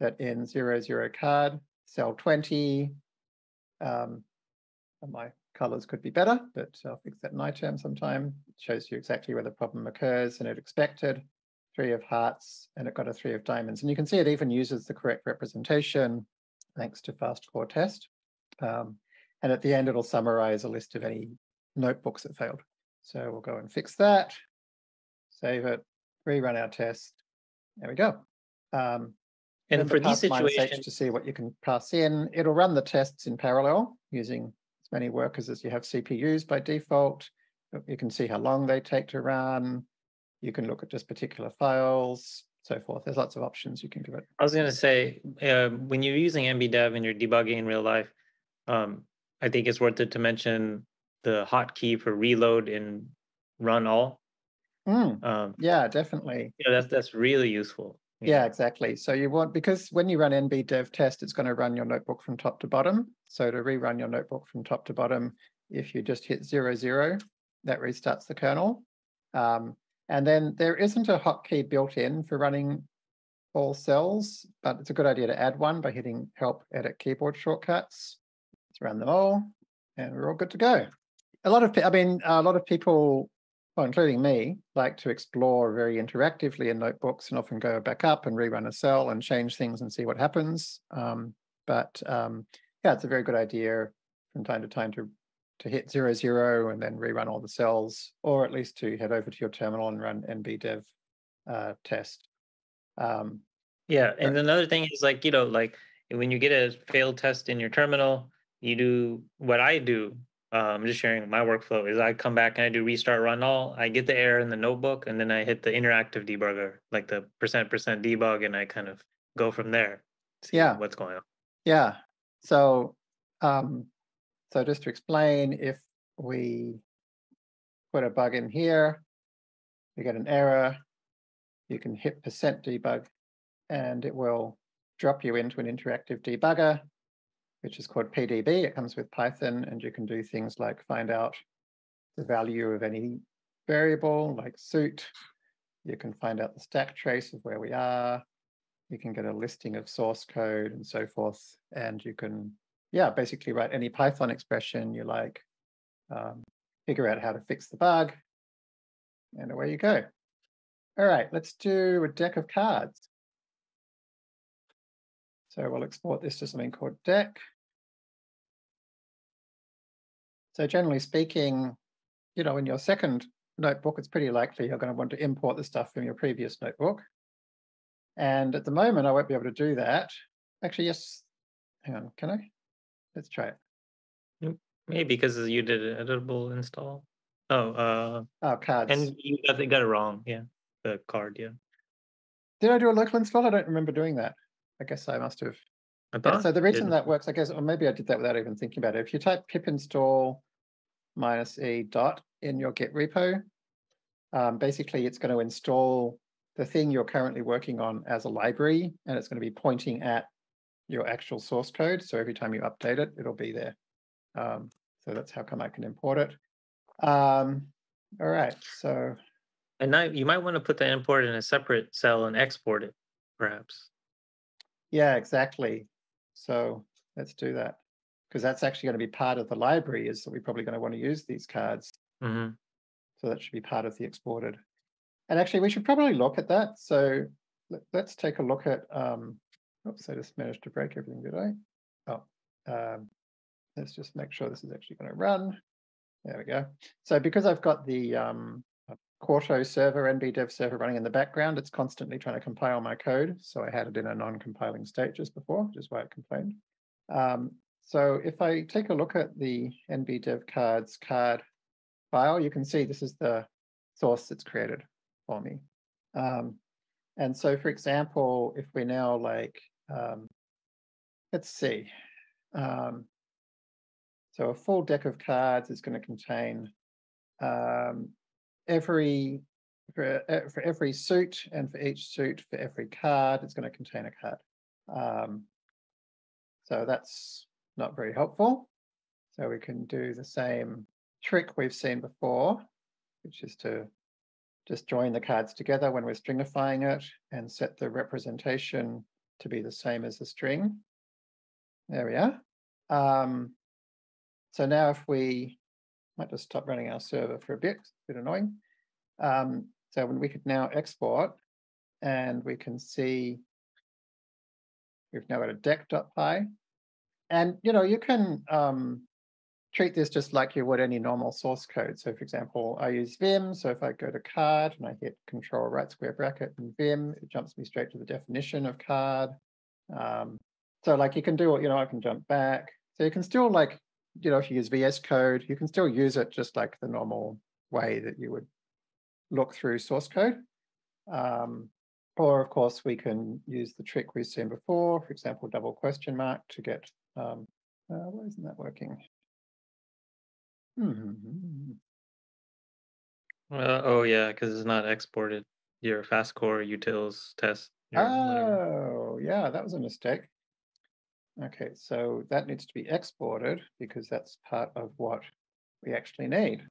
that in zero zero card, cell 20, um, my colors could be better, but I'll fix that in iTerm sometime. It shows you exactly where the problem occurs and it expected three of hearts and it got a three of diamonds. And you can see it even uses the correct representation thanks to fast core test. Um, and at the end, it'll summarize a list of any notebooks that failed. So we'll go and fix that, save it, rerun our test. There we go. Um, and for these situations, to see what you can pass in. It'll run the tests in parallel using as many workers as you have CPUs by default. Uh, You can see how long they take to run. You can look at just particular files, so forth. There's lots of options you can give it. I was going to say, uh, when you're using NBDev and you're debugging in real life, um, I think it's worth it to mention the hotkey for reload and run all. Mm, Um, yeah, definitely. yeah, that's that's really useful. Yeah, exactly. So you want, because when you run NB dev test, it's going to run your notebook from top to bottom. So to rerun your notebook from top to bottom, if you just hit zero, zero, that restarts the kernel. Um, and then there isn't a hotkey built in for running all cells, but it's a good idea to add one by hitting help edit keyboard shortcuts. Let's run them all and we're all good to go. A lot of, I mean, a lot of people well, including me, like to explore very interactively in notebooks and often go back up and rerun a cell and change things and see what happens. Um, but um, yeah, it's a very good idea from time to time to to hit zero zero and then rerun all the cells, or at least to head over to your terminal and run nbdev uh, test. Um, Yeah, and another thing is like, you know, like when you get a failed test in your terminal, you do what I do. I'm just sharing my workflow is I come back and I do restart run all. I get the error in the notebook and then I hit the interactive debugger, like the percent percent debug, and I kind of go from there. See Yeah. what's going on. Yeah. So, um, so just to explain, if we put a bug in here, we get an error, you can hit percent debug and it will drop you into an interactive debugger, which is called PDB. It comes with Python and you can do things like find out the value of any variable like suit. You can find out the stack trace of where we are you can get a listing of source code and so forth. And you can, yeah, basically write any Python expression you like, um, figure out how to fix the bug, and away you go. All right, let's do a deck of cards. So we'll export this to something called deck. So generally speaking, you know, in your second notebook, it's pretty likely you're going to want to import the stuff from your previous notebook. And at the moment, I won't be able to do that. Actually, yes. Hang on, can I? Let's try it. Maybe because you did an editable install. Oh, uh, Oh, cards. and you got, it- got it wrong. Yeah, the card. Yeah, Did I do a local install? I don't remember doing that. I guess I must have. I Yeah, so the reason that works, I guess, or maybe I did that without even thinking about it. If you type pip install minus e dot in your Git repo, um, basically it's going to install the thing you're currently working on as a library, and it's going to be pointing at your actual source code. So every time you update it, it'll be there. Um, so that's how come I can import it. Um, all right, so. And now you might want to put the import in a separate cell and export it, perhaps. Yeah, exactly. So let's do that because that's actually going to be part of the library is that we're probably going to want to use these cards. Mm-hmm. So that should be part of the exported. And actually, we should probably look at that. So let, us take a look at, um, oops, I just managed to break everything, did I? Oh, um, let's just make sure this is actually going to run. There we go. So because I've got the um, Quarto server, NBDev server running in the background, it's constantly trying to compile my code. So I had it in a non-compiling state just before, which is why it complained. Um, so if I take a look at the NBDev cards card file, you can see this is the source that's created for me. Um, and so, for example, if we now like, um, let's see, um, so a full deck of cards is going to contain um, every for, for every suit and for each suit for every card, it's going to contain a card. Um, so that's not very helpful. So we can do the same trick we've seen before, which is to just join the cards together when we're stringifying it and set the representation to be the same as the string. There we are. Um, so now if we might just stop running our server for a bit, it's a bit annoying. Um, so when we could now export and we can see we've now got a deck.py. And you know, you can um, treat this just like you would any normal source code. So for example, I use Vim. So if I go to card and I hit control right square bracket in Vim, it jumps me straight to the definition of card. Um, so like you can do, what you know, I can jump back. So you can still like, you know, if you use VS Code, you can still use it just like the normal way that you would look through source code. Um, or of course, we can use the trick we've seen before, for example, double question mark to get, um, uh, why isn't that working? Hmm. Uh, oh yeah, because it's not exported. Your fastcore utils test. Oh, yeah, that was a mistake. Okay, so that needs to be exported because that's part of what we actually need.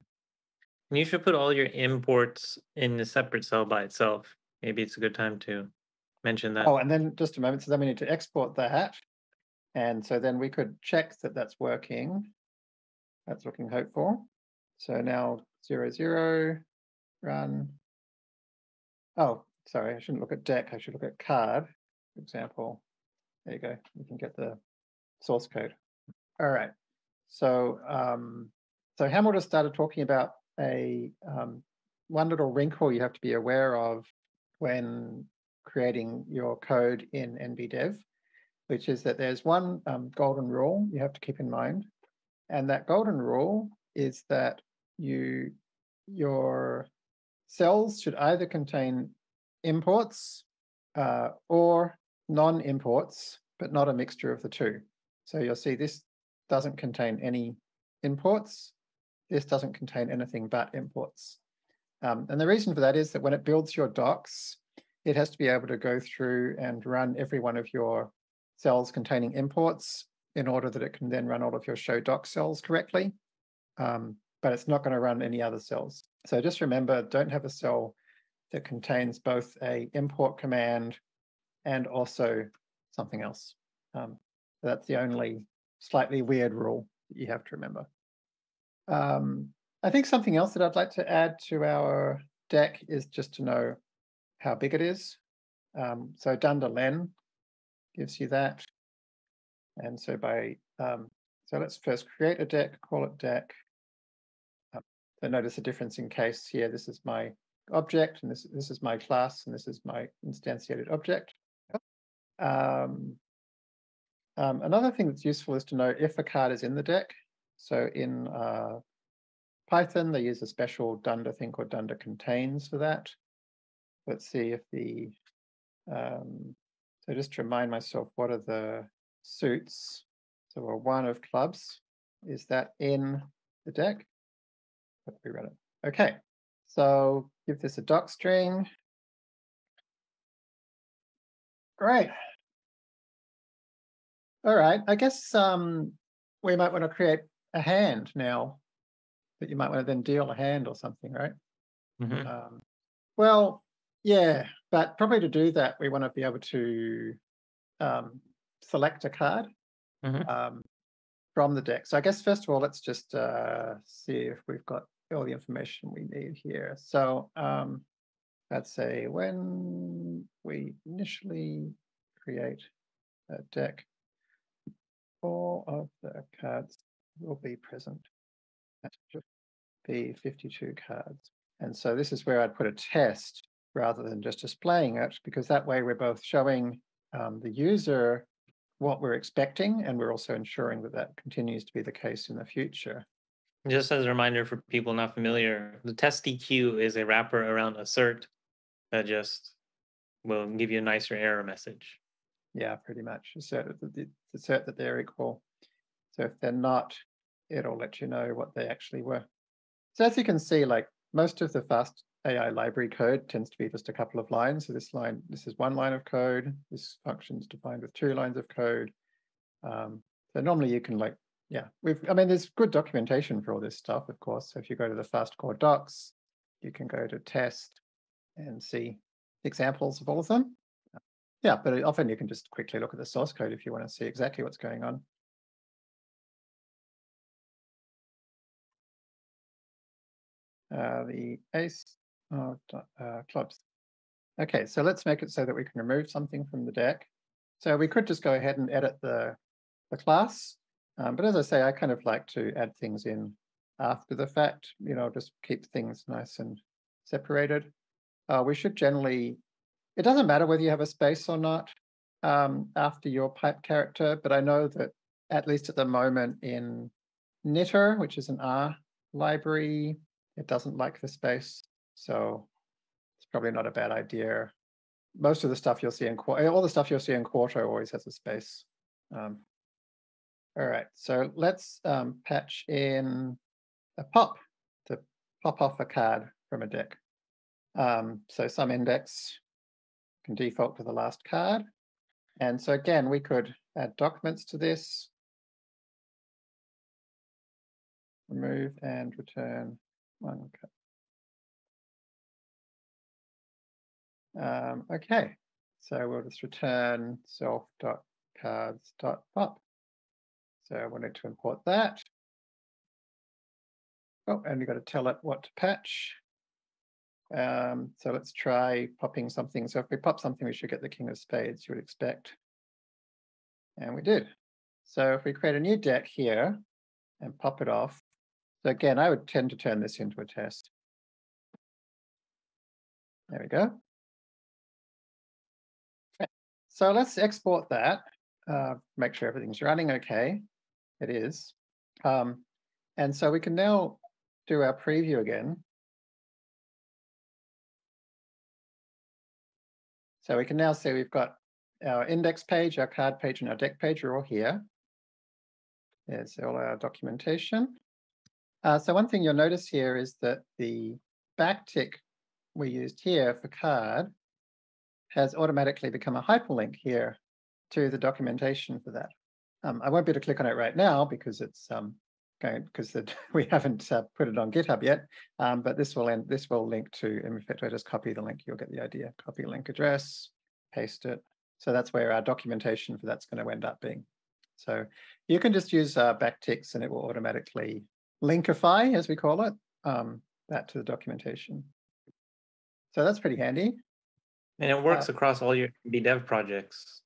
And you should put all your imports in a separate cell by itself. Maybe it's a good time to mention that. Oh, and then just a moment. So then we need to export that. And so then we could check that that's working. That's looking hopeful. So now zero, zero, run. Oh, sorry, I shouldn't look at deck. I should look at card, for example. There you go. You can get the source code. All right. So, um, so Hamel just started talking about a um, one little wrinkle you have to be aware of when creating your code in NBDev, which is that there's one um, golden rule you have to keep in mind. And that golden rule is that you your cells should either contain imports uh, or non-imports, but not a mixture of the two. So you'll see this doesn't contain any imports this doesn't contain anything but imports. Um, and the reason for that is that when it builds your docs, it has to be able to go through and run every one of your cells containing imports in order that it can then run all of your show doc cells correctly. Um, but it's not going to run any other cells. So just remember, don't have a cell that contains both a import command and also something else. Um, that's the only slightly weird rule that you have to remember. Um, I think something else that I'd like to add to our deck is just to know how big it is. Um, so dunder len gives you that. And so by, um, so let's first create a deck, call it deck. Um, so notice the difference in case here, this is my object and this, this is my class and this is my instantiated object. Um, um, another thing that's useful is to know if a card is in the deck. So in uh, Python, they use a special dunder thing called dunder contains for that. Let's see if the, um, so just to remind myself, what are the suits? So a one of clubs, is that in the deck? Let me run it. Okay, so give this a doc string. Great. All right, I guess um, we might want to create a hand now that you might want to then deal a hand or something, right? Mhm. Um, well, yeah, but probably to do that, we want to be able to um, select a card Mhm. um, from the deck. So I guess first of all, let's just uh, see if we've got all the information we need here. So um, let's say when we initially create a deck, all of the cards will be present. That should be 52 cards. And so this is where I'd put a test rather than just displaying it, because that way we're both showing um, the user what we're expecting, and we're also ensuring that that continues to be the case in the future. Just as a reminder for people not familiar, the test_eq is a wrapper around assert that just will give you a nicer error message. Yeah, pretty much. Assert assert that they're equal. So if they're not, it'll let you know what they actually were. So as you can see, like most of the fast AI library code tends to be just a couple of lines. So this line, this is one line of code. This function is defined with two lines of code. Um, so normally you can like, yeah, we've, I mean, there's good documentation for all this stuff, of course. So if you go to the FastCore docs, you can go to test and see examples of all of them. Yeah, but often you can just quickly look at the source code if you want to see exactly what's going on. Uh, the ace di- uh, clubs. Okay, so let's make it so that we can remove something from the deck. So we could just go ahead and edit the, the class. Um, but as I say, I kind of like to add things in after the fact, you know, just keep things nice and separated. Uh, we should generally, it doesn't matter whether you have a space or not um, after your pipe character, but I know that at least at the moment in knitr, which is an R library, it doesn't like the space. So it's probably not a bad idea. Most of the stuff you'll see in all the stuff you'll see in Quarto always has a space. Um, all right, so let's um, patch in a pop to pop off a card from a deck. Um, so some index can default to the last card. And so again, we could add docments to this. Remove and return one card. Um, okay, so we'll just return self.cards.pop. So I wanted to import that. Oh, and we've got to tell it what to patch. Um, so let's try popping something. So if we pop something, we should get the king of spades, you would expect. And we did. So if we create a new deck here and pop it off, so again, I would tend to turn this into a test. There we go. So let's export that, uh, make sure everything's running okay. It is. Um, and so we can now do our preview again. So we can now see we've got our index page, our card page, and our deck page are all here. There's all our documentation. Uh, so one thing you'll notice here is that the backtick we used here for card has automatically become a hyperlink here to the documentation for that. Um, I won't be able to click on it right now because it's um, going because we haven't uh, put it on GitHub yet. Um, but this will end, this will link to. In fact, I just copy the link. You'll get the idea. Copy link address, paste it. So that's where our documentation for that's going to end up being. So you can just use uh, backticks and it will automatically linkify, as we call it, um, that to the documentation. So that's pretty handy. And it works across all your nbdev projects.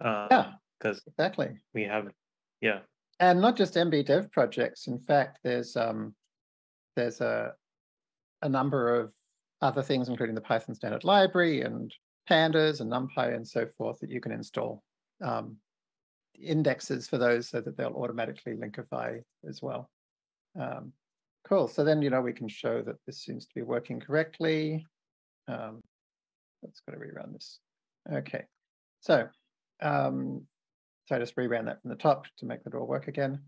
Um, Yeah. Because Exactly. we have, yeah. and not just NBDev projects. In fact, there's um, there's a a number of other things, including the Python standard library and pandas and NumPy and so forth, that you can install um, indexes for those so that they'll automatically linkify as well. Um, cool. So then you know we can show that this seems to be working correctly. Um, let's go to rerun this. Okay. So um, so I just reran that from the top to make it all work again.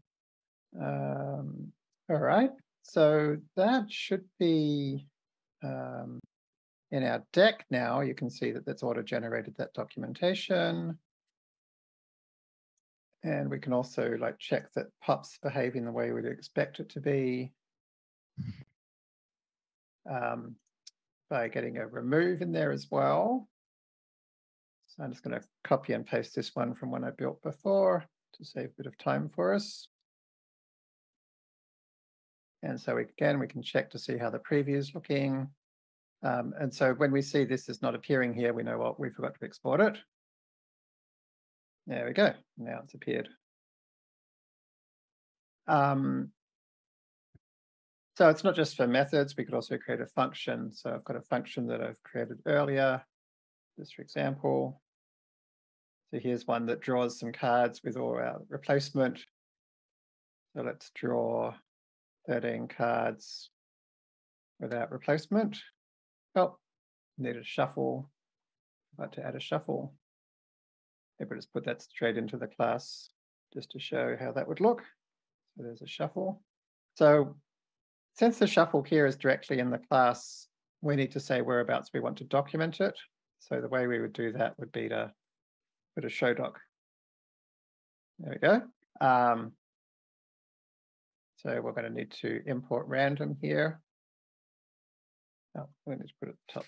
Um, all right, so that should be um, in our deck now, you can see that that's auto-generated that documentation. And we can also like check that pup's behaving the way we'd expect it to be. Um, by getting a remove in there as well. So I'm just going to copy and paste this one from one I built before to save a bit of time for us. And so again, we can check to see how the preview is looking. Um, and so when we see this is not appearing here, we know what we forgot to export it. There we go. Now it's appeared. Um, so it's not just for methods, we could also create a function. So I've got a function that I've created earlier, just for example. So here's one that draws some cards with all our replacement. So let's draw 13 cards without replacement. Oh, need a shuffle. About to add a shuffle. Maybe just put that straight into the class just to show how that would look. So there's a shuffle. So since the shuffle here is directly in the class, we need to say whereabouts we want to document it. So the way we would do that would be to put a show doc. There we go. Um, so we're going to need to import random here. Oh, we need to put it top.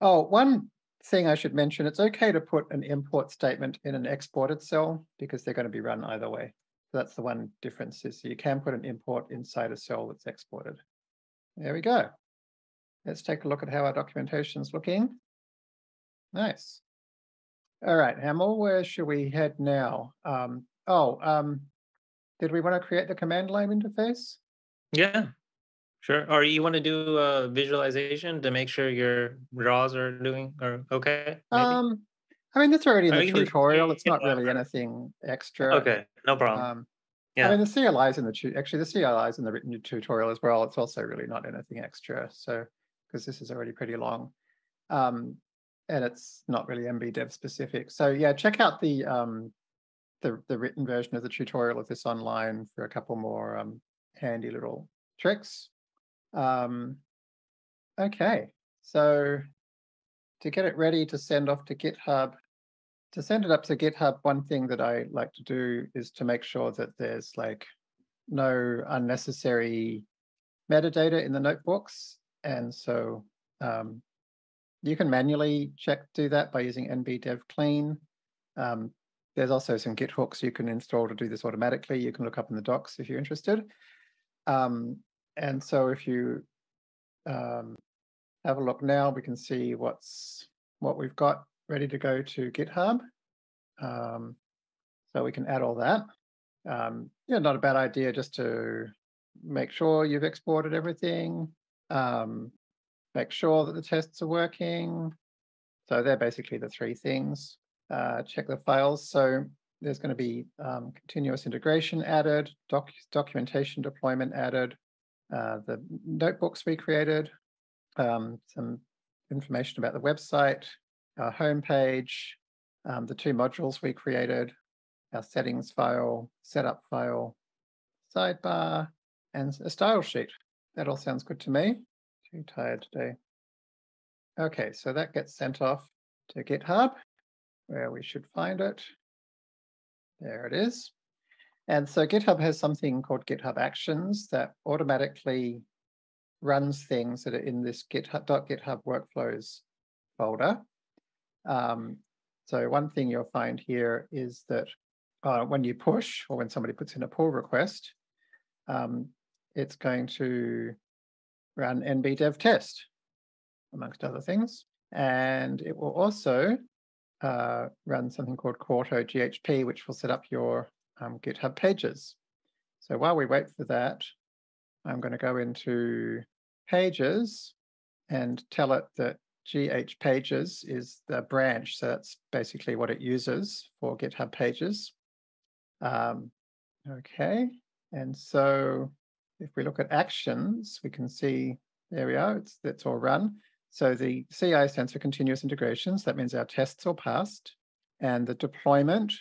Oh, one thing I should mention, it's okay to put an import statement in an exported cell because they're going to be run either way. So that's the one difference is you can put an import inside a cell that's exported. There we go. Let's take a look at how our documentation is looking. Nice. All right, Hamel, where should we head now? Um, oh, um, did we want to create the command line interface? Yeah, Sure. Or you want to do a visualization to make sure your draws are doing or okay? Maybe? Um, I mean, that's already in the tutorial. It's not really anything extra. Okay, no problem. Um, yeah. I mean, the CLI is in the actually the CLI is in the written tutorial as well. It's also really not anything extra. So because this is already pretty long, um, and it's not really NBDev specific. So yeah, check out the um, the the written version of the tutorial of this online for a couple more um, handy little tricks. Um, okay, so to get it ready to send off to GitHub, to send it up to GitHub, one thing that I like to do is to make sure that there's like no unnecessary metadata in the notebooks. And so um, you can manually check do that by using nbdev clean. Um, there's also some Git hooks you can install to do this automatically. You can look up in the docs if you're interested. Um, and so if you um, have a look now, we can see what's what we've got ready to go to GitHub. Um, so we can add all that. Um, yeah, not a bad idea just to make sure you've exported everything, um, make sure that the tests are working. So they're basically the three things. Uh, check the files. So there's going to be um, continuous integration added, doc documentation deployment added, uh, the notebooks we created, um, some information about the website, our homepage, um, the two modules we created, our settings file, setup file, sidebar, and a style sheet. That all sounds good to me. Too tired today. Okay, so that gets sent off to GitHub, where we should find it. There it is. And so GitHub has something called GitHub Actions that automatically runs things that are in this GitHub.github workflows folder. Um, so one thing you'll find here is that uh, when you push or when somebody puts in a pull request, um, it's going to run nbdev test, amongst other things. And it will also uh, run something called Quarto GHP, which will set up your um, GitHub pages. So while we wait for that, I'm going to go into pages and tell it that GH pages is the branch. So that's basically what it uses for GitHub pages. Um, okay, and so if we look at actions, we can see, there we are, it's, it's all run. So the CI stands for continuous integrations. That means our tests are passed. And the deployment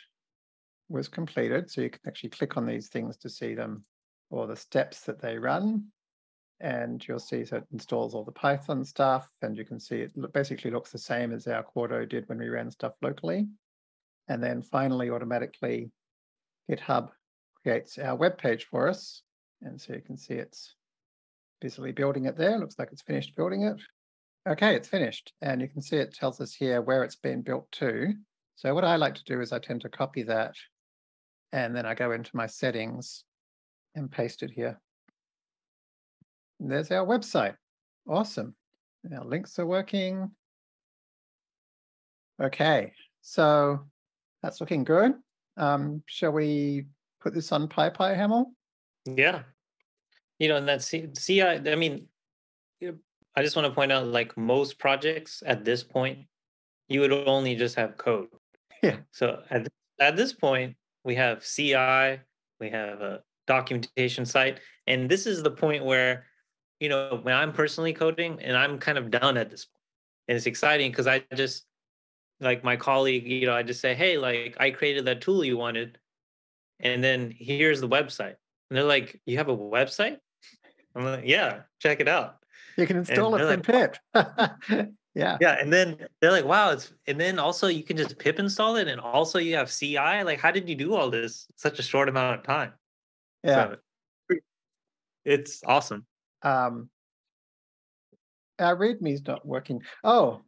was completed. So you can actually click on these things to see them or the steps that they run. And you'll see that it installs all the Python stuff, and you can see it basically looks the same as our Quarto did when we ran stuff locally. And then finally, automatically, GitHub creates our web page for us. And so you can see it's busily building it there. Looks like it's finished building it. Okay, it's finished. And you can see it tells us here where it's been built to. So what I like to do is I tend to copy that and then I go into my settings and paste it here. And there's our website. Awesome. Our links are working. Okay, so that's looking good. Um, shall we put this on PyPI, Hamel? Yeah. You know, and that's CI, I mean, I just want to point out like most projects at this point, you would only just have code. Yeah. So at, at this point, we have CI, we have a documentation site. And this is the point where, you know, when I'm personally coding and I'm kind of done at this point, and it's exciting because I just like my colleague, you know, I just say, hey, like I created that tool you wanted, and then here's the website. And they're like, you have a website? I'm like, yeah, check it out. You can install it from like, pip. yeah. Yeah. And then they're like, wow, it's and then also you can just pip install it and also you have CI. Like, how did you do all this such a short amount of time? Yeah. So, it's awesome. Um our README is not working. Oh,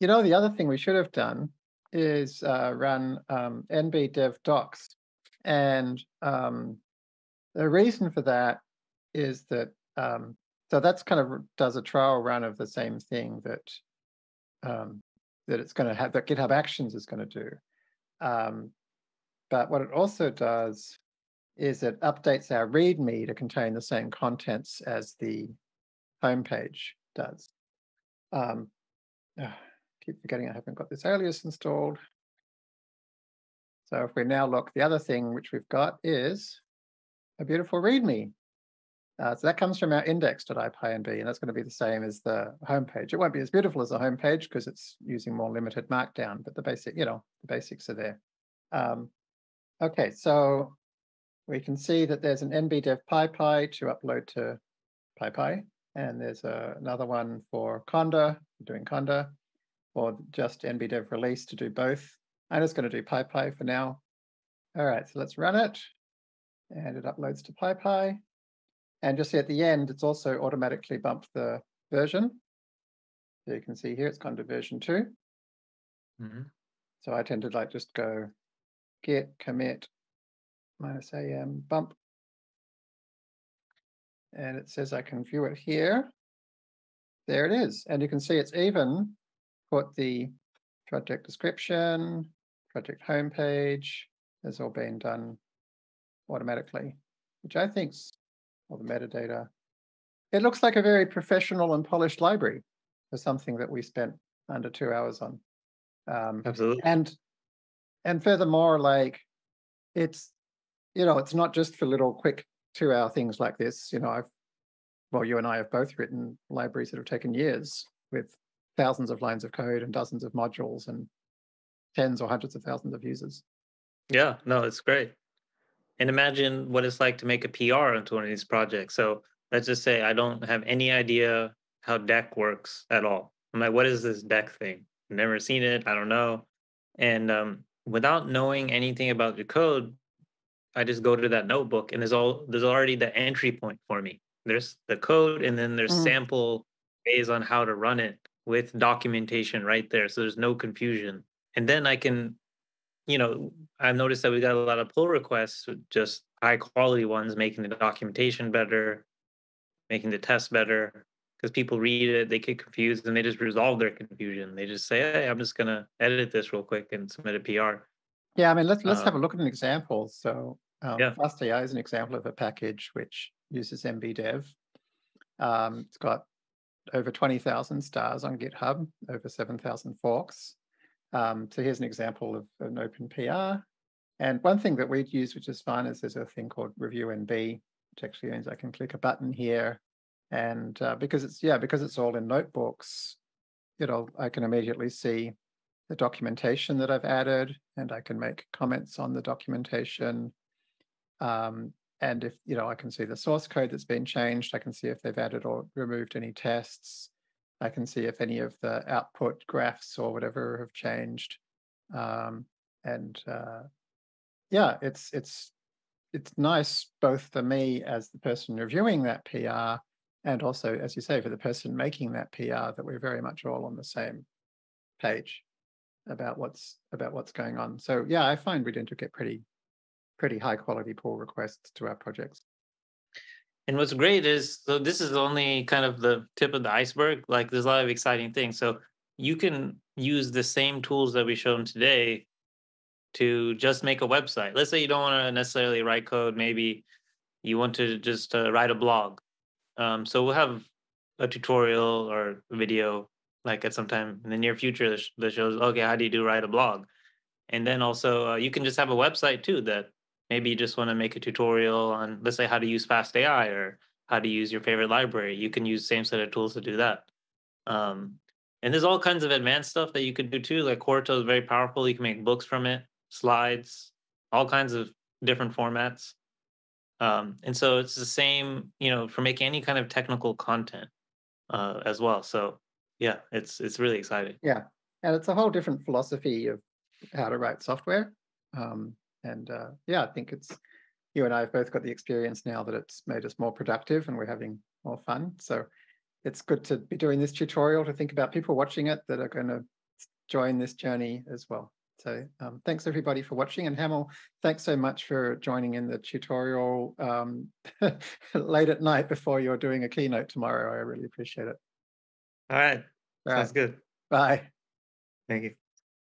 you know, the other thing we should have done is uh, run um, nbdev docs. And um, the reason for that is that, um, so that's kind of does a trial run of the same thing that um, that it's going to have, that GitHub Actions is going to do. Um, but what it also does is it updates our README to contain the same contents as the homepage does. Um, keep forgetting I haven't got this alias installed. So if we now look, the other thing which we've got is a beautiful README. Uh, so that comes from our index.ipynb, and that's going to be the same as the homepage. It won't be as beautiful as the homepage because it's using more limited markdown, but the basic, you know, the basics are there. Um, okay, so we can see that there's an nbdev pypi to upload to PyPI, and there's a, another one for Conda, doing Conda, or just nbdev release to do both. I'm just going to do PyPI for now. All right, so let's run it. And it uploads to PyPI. And just see at the end, it's also automatically bumped the version. So you can see here, it's gone to version 2. Mm -hmm. So I tend to like just go git commit minus am bump. And it says I can view it here. There it is. And you can see it's even put the project description, project homepage has all been done automatically, which I think's all the metadata. It looks like a very professional and polished library for something that we spent under two hours on. Um, Absolutely. And and furthermore, like it's you know it's not just for little quick two hour things like this. You know, I've well, you and I have both written libraries that have taken years with thousands of lines of code and dozens of modules and tens or hundreds of thousands of users. Yeah, no, it's great. And imagine what it's like to make a PR onto one of these projects. So let's just say I don't have any idea how Deck works at all. I'm like, what is this Deck thing? Never seen it. I don't know. And um, without knowing anything about the code, I just go to that notebook and there's all there's already the entry point for me. There's the code and then there's mm. sample ways on how to run it with documentation right there. So there's no confusion. And then I can, you know, I've noticed that we got a lot of pull requests, just high quality ones, making the documentation better, making the test better. Because people read it, they get confused, and they just resolve their confusion. They just say, "Hey, I'm just gonna edit this real quick and submit a PR." Yeah, I mean, let's let's have a um look at an example. So, um, yeah. FastAI is an example of a package which uses nbdev. Um, it's got over 20,000 stars on GitHub, over 7,000 forks. Um, so here's an example of an open PR. And one thing that we'd use, which is fine, is there's a thing called ReviewNB, which actually means I can click a button here. And uh, because it's, yeah, because it's all in notebooks, you know, I can immediately see the documentation that I've added and I can make comments on the documentation. Um, and if, you know, I can see the source code that's been changed, I can see if they've added or removed any tests. I can see if any of the output graphs or whatever have changed. Um, and uh, yeah, it's it's it's nice both for me as the person reviewing that PR and also, as you say, for the person making that PR, that we're very much all on the same page about what's about what's going on. So yeah, I find we tend to get pretty pretty high quality pull requests to our projects. And what's great is so this is only kind of the tip of the iceberg. Like there's a lot of exciting things. So you can use the same tools that we shown today to just make a website. Let's say you don't want to necessarily write code. Maybe you want to just uh, write a blog. Um, so we'll have a tutorial or video like at some time in the near future that shows okay how do you do write a blog? And then also uh, you can just have a website too that maybe you just want to make a tutorial on let's say how to use fastai or how to use your favorite library. You can use same set of tools to do that. Um, and there's all kinds of advanced stuff that you could do too like Quarto is very powerful. You can make books from it slides all kinds of different formats. Um, and so it's the same you know for making any kind of technical content uh, as well. So yeah it's it's really exciting yeah and it's a whole different philosophy of how to write software um, and uh, yeah i think it's you and i have both got the experience now that it's made us more productive and we're having more fun so it's good to be doing this tutorial to think about people watching it that are going to join this journey as well so um, thanks everybody for watching and Hamel, thanks so much for joining in the tutorial um, late at night before you're doing a keynote tomorrow. I really appreciate it. All right. All Sounds right. good. Bye. Thank you.